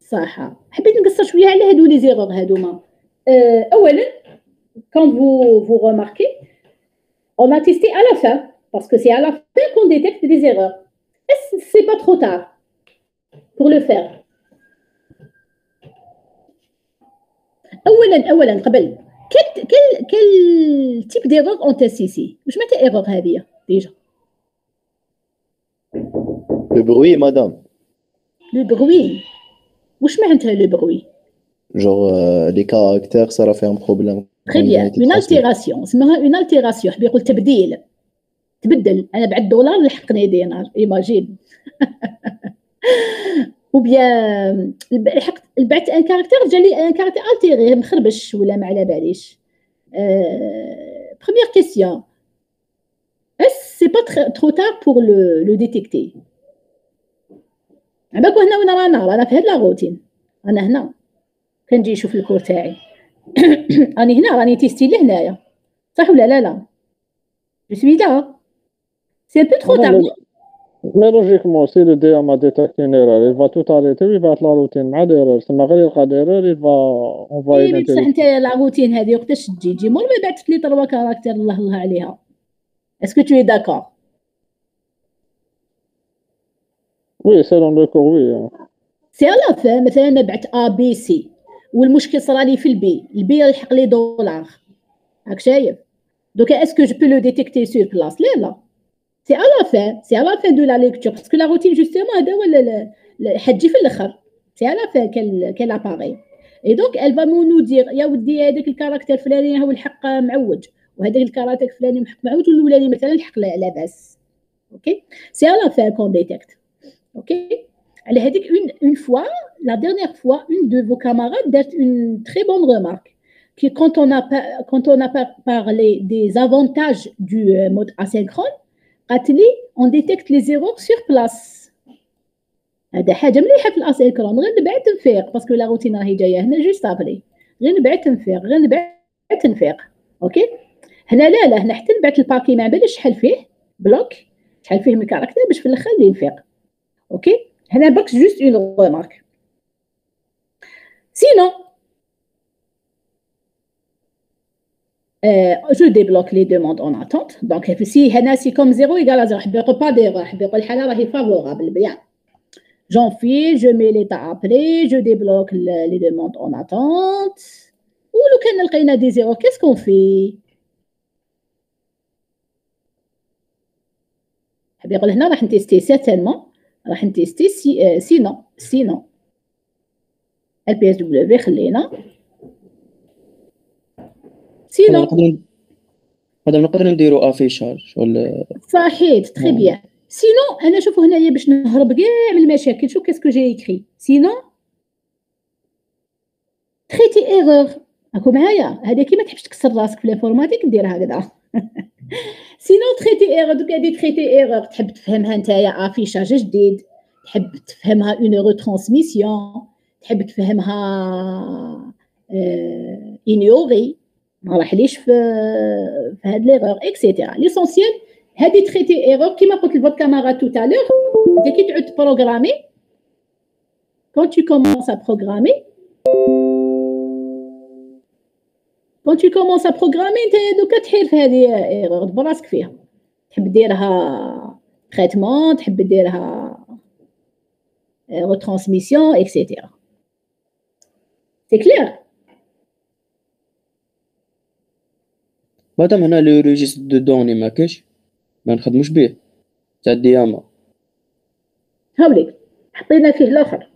صح حبيت نقصر شويه على هادو لي زيرور هادوما euh, اولا quand vous vous remarquez on a testé à la fin parce que c'est à la fin qu'on détecte des erreurs est-ce que c'est pas trop tard pour le faire اولا اولا قبل كل كل كل تيب ديغوغ اون تاسيسي واش معناتها ايرور هذه ديجا؟ لو بروي مدام لو بروي واش معناتها لو بروي جور لي كاركتير صرا فيهم بروبليم تري بيان اون التيراسيون اسمها اون التيراسيون حبي يقول تبديل تبدل أنا بعد دولار لحقني دينار. ايماجين (laughs) ou bien لحقت بعت ان كاركتير جالي ان كاركتير التيري مخربش ولا ما على باليش première question. Est-ce c'est pas trop tard pour le le détecter? عباك هنا وين رانا رانا في هاد لا روتين أنا هنا كنجي نشوف الكور تاعي راني هنا راني تيستي لهنايا صح ولا لا لا جو سوي لا سي ان بو ترو Non, mais- Mais logiquement, si le DM a détecté une erreur, il va tout arrêter, va être la routine مع d'erreur. Si ما غير يلقى d'erreur, il va envoyer اي بصح. انت لا روتين هذه وقتاش تجي تجي مول ما بعثت لي تروا كاركتير الله الله عليها اسكو تو اي داكور selon le cours, oui. hein. سي على فان مثلا أنا بعت ا بي سي والمشكل صرا لي في البي البي يلحق لي دولار راك شايف دوكا اسكو جو بو لو ديتيكتي سور بلاص لا لا سي على فان سي على فان دو لا ليكتور باسكو لا روتين جوستومون هذا ولا لا- لا- حتجي في الاخر سي على فان كال كال اباري اي دونك ال فا مو نو دير يا ودي هذاك الكاركتير الفلاني هو الحق معوج وهذاك الكاركتير الفلاني محق معوج والولاني مثلا الحق لا- لاباس اوكي سي على فان كون ديتيكت اوكي على هذيك une une fois la dernière fois une de vos camarades date une très bonne remarque que quand on a pa- quand on a par- parlé des avantages du euh, mode asynchrone قالت لي on détecte les erreurs sur place. هذا حاجة مليحة في الاسينكرون غير نبعد تنفيق باسكو لا روتين راهي جاية هنا جوست ابري غير نبعد تنفيق غير نبعد تنفيق أوكي هنا لا لا هنا حتى نبعث الباكي ما بالش شحال فيه؟ بلوك. شحال فيه من كاركتر باش في الأخر اللي ينفيق. أوكي هنا برك جوست اون رومارك سينو Euh, je débloque les demandes en attente. Donc, si c'est comme 0 égale à 0, je ne peux pas dire, je peux pas favorable, bien. J'en fais, je mets l'état après, je débloque le, les demandes en attente. Ou le canal des zéros, qu'est-ce qu'on fait حبيقول هنا راح نتيستي سيرتينمون راح نتيستي سي سينو سينو البي اس دبليو خلينا سينو مادام نقدروا نديروا افيشاج ولا صحيح تري. بيان سينو أنا شوفوا هنايا باش نهرب كاع من المشاكل. شوف كاسكو جاي يكري. سينو؟ تريتي ايرور راكو معايا؟ هذا كي ما تحبش تكسر راسك في الانفورماتيك دير هكذا. (laughs) سينو تريتي ايرور دوك هادي تريتي ايرور تحب تفهمها نتايا افيشاج جديد. تحب تفهمها اون روترانسميسيون تحب تفهمها انيوري ما راحليش في في هاد ليغور اكسيتيرا ليسونسيال هادي تريتي ايرور كيما قلت لفوت كاماراد تو تالور انت كي تعود تبروغرامي quand tu commences à programmer quand tu commences à programmer انت دوكا تحير في هذه ايرور براسك فيها تحب ديرها تريتمون تحب ديرها retransmission etc c'est clair مادام هنا لو ريجيستر دو دوني ما كاش ما نخدموش به تاع الدياما هاوليك حطينا فيه الآخر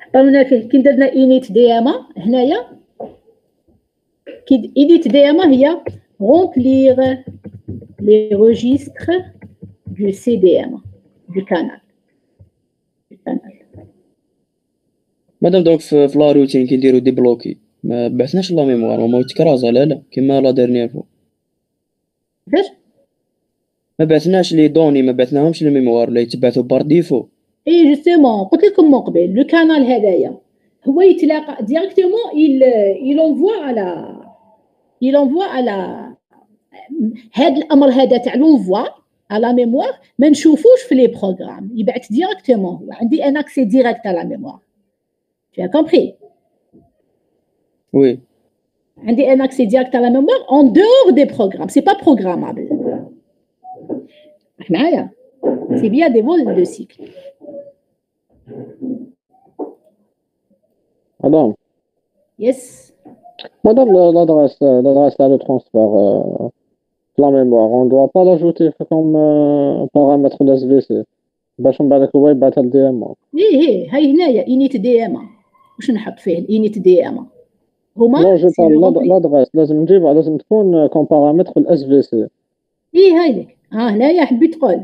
حطينا فيه كي درنا انيت دياما هنايا كي انيت دياما هي remplir les registres du CDM du canal. Du canal. مادام دونك في لا روتين كي نديرو ديبلوكي ما بعثناش لا ميموار ما يتكرازا لا لا كيما لا ديرنيير فوا كيفاش ما بعثناش لي دوني ما بعثناهمش للميموار ولا يتبعثوا بار ديفو إي جوستومون قلت لكم من قبل لو كانال هذايا هو يتلاقى ديريكتومون il il envoie à la il envoie à la هذا الأمر هذا تاع لونفوا la mémoire ما نشوفوش في لي بروغرام يبعث ديريكتومون هو. عندي ان اكسي ديريكت على mémoire. Tu as compris وي عندي un accès direct à la mémoire en dehors des programmes. C'est pas programmable. راك معايا C'est bien des vols de cycle. مدام Yes. Madame, le- l'adresse, euh, l'adresse là, le transfert, euh, la mémoire, on ne doit pas l'ajouter comme euh, paramètre d'SVC. باش من بعد هو يبعث الدي ام ايه ايه هاي هنايا انيت دي ام واش نحط فيه الانيت دي ام هما؟ لا جو لا لازم نجيبها لازم تكون كون بارامتر في الاس في سي اي هايلك. ها هنايا حبيت تقول.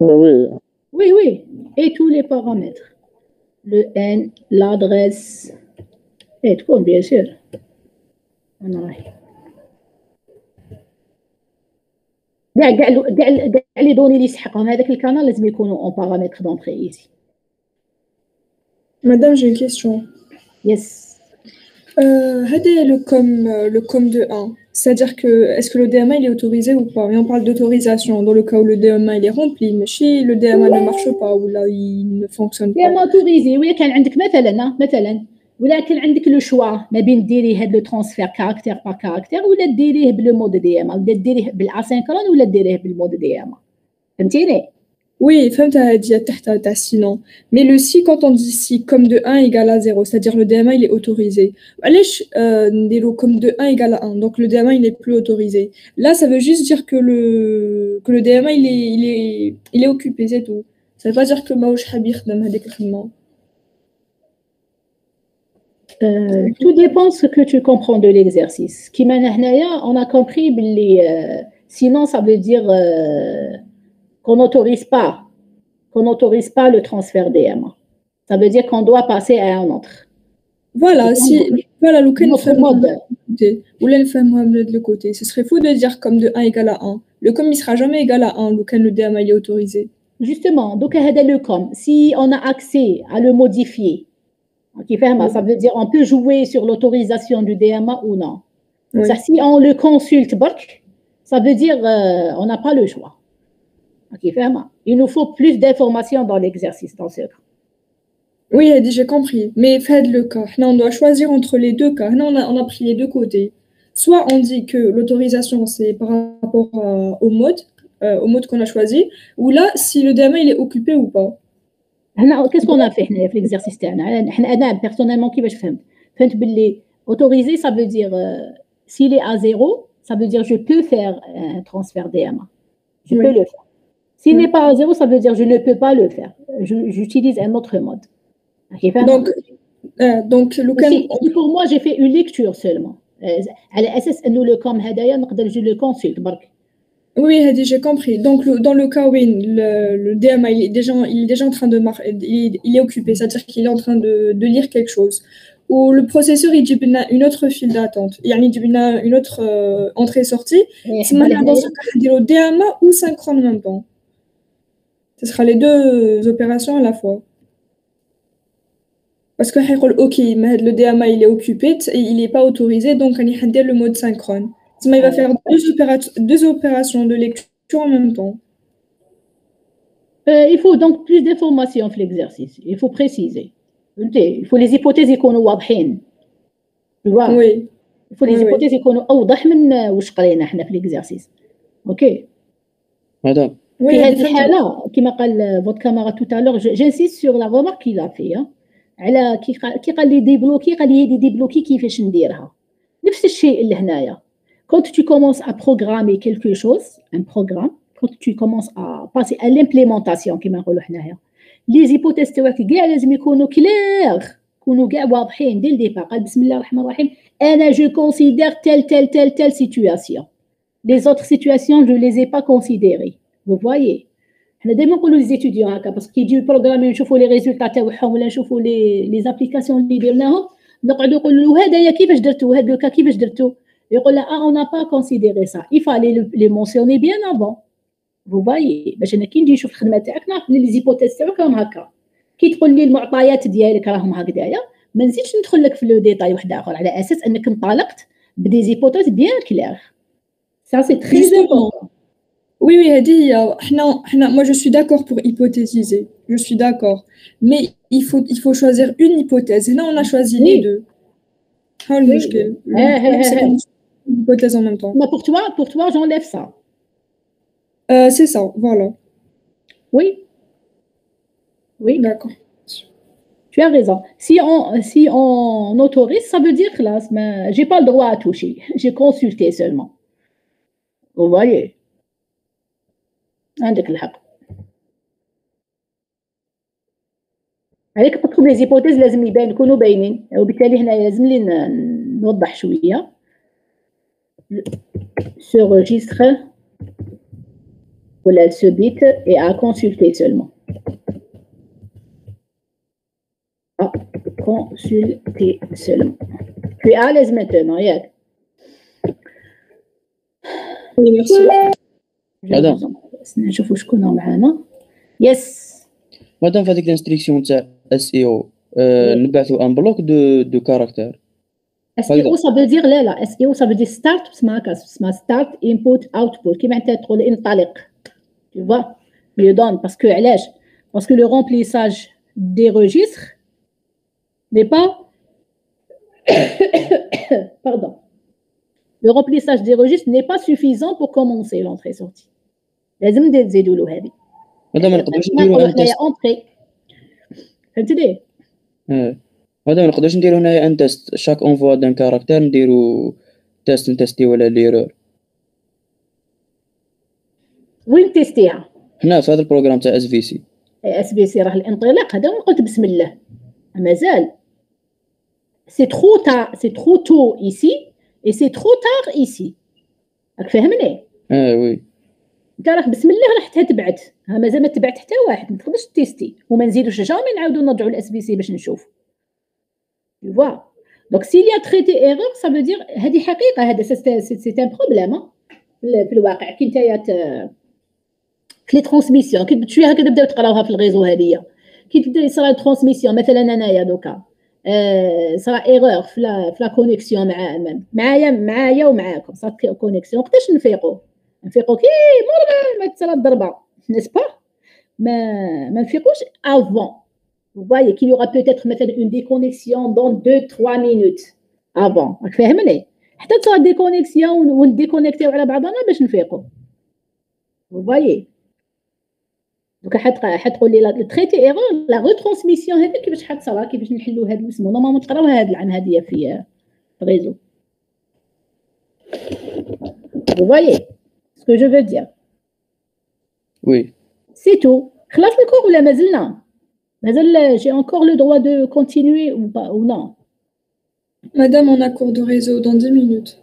وي وي. وي اي تو لي بارامتر لو ان لادغيس اي تكون بيان سور أنا راهي كاع كاع كاع كاع لي دوني لي يسحقهم هذاك الكانال لازم يكونوا اون بارامتر دونتري ايزي مدام جي كيستيون يس Euh, هذا le com, euh, le com de 1, c'est-à-dire que est-ce que le DMA il est autorisé ou pas? Mais on parle d'autorisation dans le cas où le DMA il est rempli, mais si le DMA ne marche pas ou là il ne fonctionne يا pas. موتوريزي ولا كان عندك مثلا مثلا ولا كان عندك لو شوا ما بين ديري هاد لو ترانسفير كاركتير بار كاركتير ولا ديريه بلو مود دي ام ولا ديريه بالاسينكرون ولا ديريه بالمود دي ام فهمتيني oui, femme, tu as dit sinon. Mais le si, quand on dit si, comme de 1 égale à 0, c'est-à-dire le DMA, il est autorisé. Allez, euh, comme de 1 égale à 1, donc le DMA, il n'est plus autorisé. Là, ça veut juste dire que le, que le DMA, il est, il est, il est occupé, c'est tout. Ça veut pas dire que Maouch Habir euh, tout dépend ce que tu comprends de l'exercice. Qui on a compris, les, euh, sinon ça veut dire euh, qu'on n'autorise pas, n'autorise pas le transfert DM. Ça veut dire qu'on doit passer à un autre. Voilà, si, voilà, le de côté. Ce serait faux de dire comme de 1 égale à 1. Le com, il sera jamais égal à 1, lequel le DM est autorisé. Justement, donc, le com, si on a accès à le modifier, qui ferme, ça veut dire on peut jouer sur l'autorisation du DMA ou non. Si on le consulte, ça veut dire euh, on n'a pas le choix. Ok. Il nous faut plus d'informations dans l'exercice, dans ce cas. Oui, j'ai compris. Mais faites le cas. Là, on doit choisir entre les deux cas. Là, on a, pris les deux côtés. Soit on dit que l'autorisation, c'est par rapport euh, au mode, euh, au mode qu'on a choisi, ou là, si le DMA, il est occupé ou pas. Qu'est-ce qu'on a fait dans l'exercice Personnellement, qui Autorisé, ça veut dire, euh, s'il est à zéro, ça veut dire je peux faire un transfert DMA. Je peux le faire. S'il n'est pas à zéro, ça veut dire que je ne peux pas le faire. J'utilise un autre mode. Hein, donc, euh, donc pour moi, j'ai fait une lecture seulement. Euh, nous le comme je le consulte. Oui, Hadi, j'ai compris. Donc, dans le cas où le, DMA, il est, déjà, il est déjà en train de mar... il, est occupé, c'est-à-dire qu'il est en train de, de, lire quelque chose. Ou le processeur, il dit une autre file d'attente. Il y a une autre euh, entrée-sortie. Oui. Dans ce cas, le DMA ou synchrone en même temps. Ce sera les deux opérations à la fois. Parce que حيقول OK, mais le DMA il est occupé et il n'est pas autorisé donc راني حندير le mode synchrone. تسمى il va faire deux, opéra- deux opérations de lecture en même temps. Euh, il faut donc plus d'informations في l'exercice il faut préciser فهمتي il faut les hypothèses يكونوا واضحين tu vois Oui. il faut les Oui, oui. hypothèses يكونوا اوضح من واش قرينا احنا في l'exercice اوكي هذا Oui, في هذه different- الحاله كما قال votre camarade tout à l'heure je- j'insiste sur la remarque qu'il a fait hein. على كي قال كي قال لي ديبلوكي قال لي هذه ديبلوكي كيفاش نديرها نفس الشيء اللي هنايا quand tu commences à programmer quelque chose un programme quand tu commences à passer à l'implémentation كما نقولوا حنايا لي زيبوتيز تاعك كاع لازم يكونوا كلير يكونوا كاع واضحين دي الديبار قال بسم الله الرحمن الرحيم انا جو كونسيدير تل تل تل تل سيتوياسيون les autres situations je les ai pas considérées Vous voyez. حنا دائما نقولوا لي زيتيديون هكا باسكو كي يجيو بروغرامي نشوفوا لي ريزولتا تاعهم ولا نشوفوا لي لي زابليكاسيون اللي درناهم نقعدوا نقولوا له هذايا كيفاش درتو هذا لوكا كيفاش درتو يقول لا آه اون با كونسيديري سا il fallait لي مونسيوني بيان افون vous voyez. باش أنا كي نجي نشوف الخدمه تاعك نعرف لي زيبوتيز تاعك راهم هكا كي تقول لي المعطيات ديالك راهم هكذايا ما نزيدش ندخل لك في لو ديتاي واحد اخر على أساس انك انطلقت بدي زيبوتيز بيان كلير ça c'est très Justement. Oui, oui, elle dit non. moi je suis d'accord pour hypothétiser, je suis d'accord. Mais il faut, il faut choisir une hypothèse. Et là, on a choisi les deux. Une hypothèse en même temps. Mais pour toi, pour toi j'enlève ça. Euh, c'est ça, voilà. Oui. Oui. D'accord. Tu as raison. Si on, si on autorise, ça veut dire que là, je n'ai pas le droit à toucher. J'ai consulté seulement. Vous voyez عندك الحق. عليك تطلب لي زيبوتيز لازم يبان يكونوا باينين وبالتالي هنا لازم لي ن- نوضح شويه ce registre ولا ce bit est à consulter seulement. À consulter seulement. Tu es à l'aise maintenant, Yann. Oui, merci. هذا. نشوفوا شكون معانا. Yes. مادام في هذيك الانستريكسيون تاع اس اي او نبعثوا ان بلوك دو دو كاركتير SEO ça veut dire لا لا SEO ça veut dire start اسمها هكا اسمها start input output كيما انت تقول انطلق tu vois le donne parce que علاش parce que le remplissage des registres n'est pas (coughs) pardon le remplissage des registres n'est pas suffisant pour commencer l'entrée-sortie لازم نزيدوا له هذه. هذا ما نقدروش كيما نديرو حنايا تيست entrée فهمتني. هذا ما نقدروش نديرو هنايا ان تيست شاك اونفوا دان كاركتير نديرو تيست نتيستيو على ليرور وين تيستيها هنا في هذا البروغرام تاع اس في سي اس بي سي راه الانطلاق. هذا قلت بسم الله. مازال. سي ترو تا سي ترو تو ايسي اي سي ترو تار ايسي راك فاهمني؟ آه وي. راه بسم الله راح تبعت ها مازال ما تبعت حتى واحد ما تقدرش تيستي. وما نزيدوش جامي نعاودو نرجعوا الاس بي سي باش نشوف. Donc s'il y a traité erreur ça veut dire هذه حقيقة هذا سي ان بروبليم في الواقع. كي نتايا في لي ترانسميسيون كي شوية هكا تبداو تقراوها في الريزو هذيا كي تبدا يصرى ترانسميسيون مثلا أنايا دوكا. صرا ايغور في لا كونيكسيون مع معايا معايا ومعاكم. صارت كونيكسيون وقتاش نفيقوا نفيقوا كي مور ما تصرا الضربة نسبا ما ما نفيقوش افون Vous voyez qu'il y aura peut-être مثلا une déconnexion dans 2-3 minutes avant. راك فاهمني؟ حتى تصرا ديكونيكسيون ونديكونيكتيو على بعضنا باش نفيقوا. Vous voyez دوك حت حتقول لي لا تريتي ايغور لا ريترانسميسيون هذيك كيفاش حتصرا كيفاش نحلوا هاد الاسم. نورمالمون تقراوها هاد العن هذه في الريزو. Vous voyez que je veux dire. Oui. C'est tout. Le cours ou la euh, j'ai encore le droit de continuer ou pas ou non? Madame, on a cours de réseau dans 10 minutes.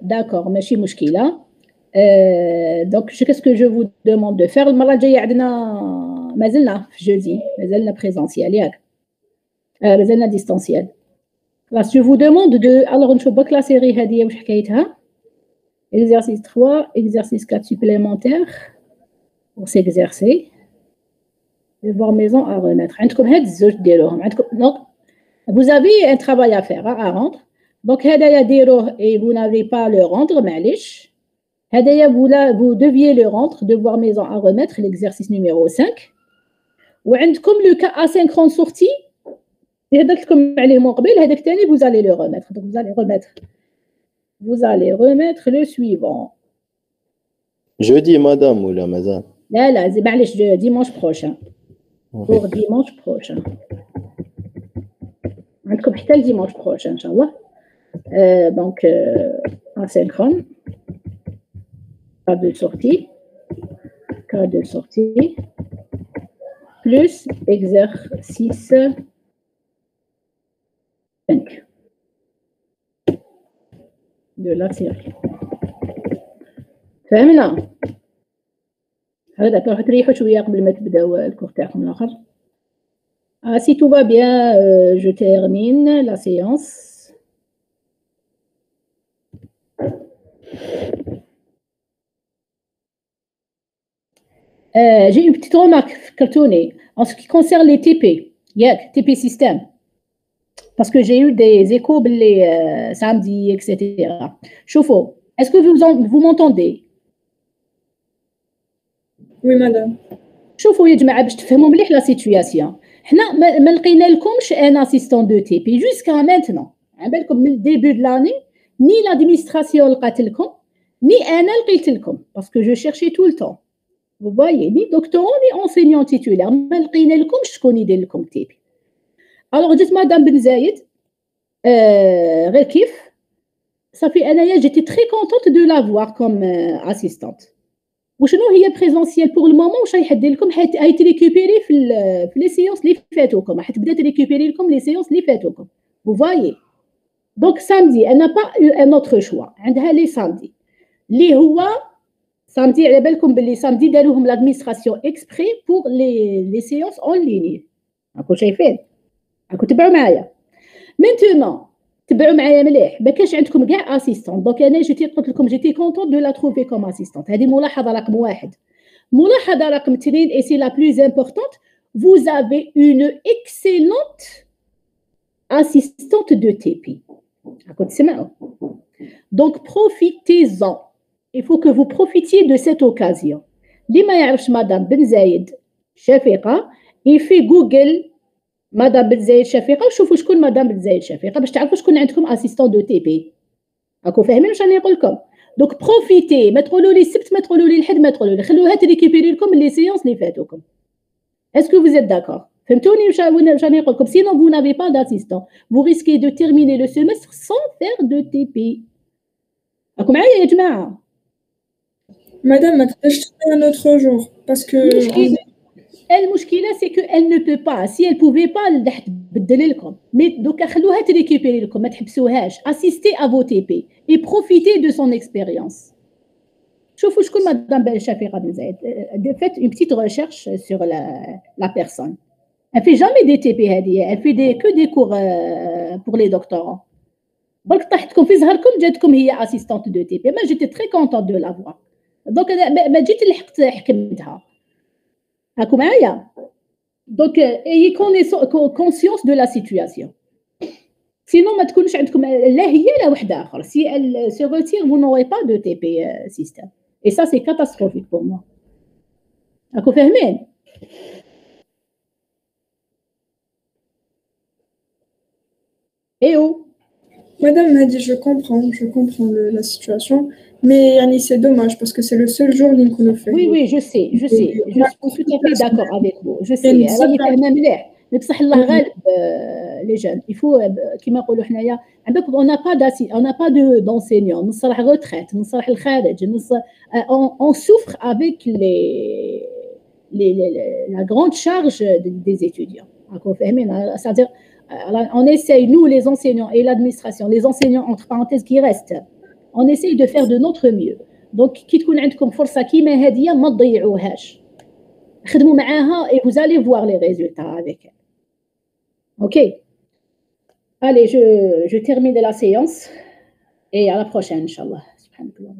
D'accord, merci Mouchkila. Euh, donc, qu'est-ce que je vous demande de faire? Le Maradja Yadna, Mazelna, jeudi, Mazelna présentiel, Yak. Euh, Mazelna distanciel. je vous demande de. Alors, on se la série Hadiya, Mouchkaïta. Hein? Exercice 3, exercice 4 supplémentaire pour s'exercer. Devoir maison à remettre. Hein, hein, vous avez un travail à faire, hein, à rendre. Donc, et vous n'avez pas à le rendre, malish. Vous deviez le rendre, devoir maison à remettre, l'exercice numéro 5. Ou comme le cas asynchrone sorti, vous allez le remettre. Donc, vous allez remettre vous allez remettre le suivant. Jeudi, madame, ou la mazal لا لا زي معليش dimanche prochain. Pour dimanche prochain. عندكم حتى dimanche prochain ان شاء الله. Euh, donc euh, asynchrone. cas de sortie, cas de sortie, plus exercice 5 de la série. فهمنا هذا داكوغ تريحوا شويه قبل ما تبداو الكور تاعكم الاخر Ah, si tout va bien, euh, je termine la séance. Euh, j'ai une petite remarque, Cartoni, en ce qui concerne les TP, yeah, TP système. Parce que j'ai eu des échos les euh, samedi, etc. Chauffe-eau, est-ce que vous, vous m'entendez Oui, madame. شوفوا يا جماعه باش تفهموا مليح لا سيتوياسيون حنا ما لقينا لكمش ان اسيستون دو تي بي جوسكا مانتنون على بالكم من الديبي دو لاني ني لادمينستراسيون لقات لكم ني انا لقيت لكم باسكو جو شيرشي تو التون Vous voyez, ni doctorant ni enseignant titulaire. ما لقينا لكم شكون يدير لكم تيبي. الوغ جيت مدام بن زايد آه غير كيف صافي انايا جيتي تري كونتونت دو لا فوار كوم اسيستانت وشنو هي بريزونسيال بور المومون واش رايح دير لكم حيت ريكوبيري في في لي سيونس اللي فاتوكم راح تبدا تريكوبيري لكم لي سيونس اللي فاتوكم vous voyez دونك سامدي انا با ان اوتر شوا عندها لي سامدي اللي هو سامدي على بالكم باللي سامدي داروهم لادمينستراسيون اكسبري بور لي لي سيونس اون ليني راكم شايفين راكم تبعوا معايا مينتونون تبعوا معايا مليح ما كانش عندكم كاع اسيستون دونك انا جيتي قلت لكم جيتي كونتون دو لا تروفي كوم اسيستونت هذه ملاحظه رقم واحد ملاحظه رقم اثنين اي سي لا بلوز امبورطونت vous avez une excellente assistante de TP. راكم تسمعوا donc profitez-en il faut que vous profitiez de cette occasion اللي ما يعرفش مدام بن زايد شفيقه يفي جوجل مدام بن زايد شفيقه وشوفوا شكون مدام بن زايد شفيقه باش تعرفوا شكون عندكم اسيستون دو تي بي راكم فاهمين واش راني نقول لكم دوك بروفيتي ما تقولوا لي السبت ما تقولوا لي الحد ما تقولوا لي خلوها تريكيبيري لكم لي سيونس اللي فاتوكم اسكو vous êtes d'accord فهمتوني واش راني نقول لكم sinon vous n'avez pas d'assistant vous risquez de terminer le semestre sans faire de TP راكم معايا يا جماعه Madame, ما تقدرش تخليها un autre jour parce que المشكله المشكله سي كو elle ne peut pas si elle pouvait pas راح تبدل لكم مي دوكا خلوها تريكيبيري لكم ما تحبسوهاش assistez à vos TP et profitez de son expérience شوفوا شكون مدام شفيقه بن زايد faites une petite recherche sur la, la personne elle fait jamais des TP هذه elle fait des, que des cours euh, pour les doctorants برك طاحتكم في زهركم جاتكم هي اسيستانت دو تي بي ما جيتي تري كونتون دو لافوا دونك ما جيت لحقت حكمتها هاكم معايا Donc, euh, ayez connaissance- co- conscience de la situation. Sinon, ما تكونش عندكم لا هي لا واحدة آخر. Si elle se retire, vous n'aurez pas de TP euh, système. Et ça, c'est catastrophique pour moi. راكم فاهمين؟ Eh oh Madame m'a dit, je comprends, je comprends le- la situation, mais yani, c'est dommage parce que c'est le seul jour اللي نكونوا فيه. Oui, oui, je sais, je sais. Je suis tout à fait d'accord avec vous. Je sais. يعني راني بصح- فاهمة مليح. Mais بصح الله غالب euh, les jeunes. Il faut euh, كيما نقولوا حنايا عندك on n'a pas d'assi- on n'a pas de d'enseignants. نص راح retraite, نص راح الخارج, نص euh, on, on souffre avec les, les, les- les- la grande charge des, des étudiants. راكم فاهمين؟ C'est-à-dire euh, on essaye nous les enseignants et l'administration, les enseignants entre parenthèses qui restent, on essaye de faire de notre mieux. دونك كي تكون عندكم فرصه كيما هذه ما تضيعوهاش خدموا معاها et vous allez voir les résultats avec elle. OK Allez, je, je termine la séance et à la prochaine, Inch'Allah. Subhanakallah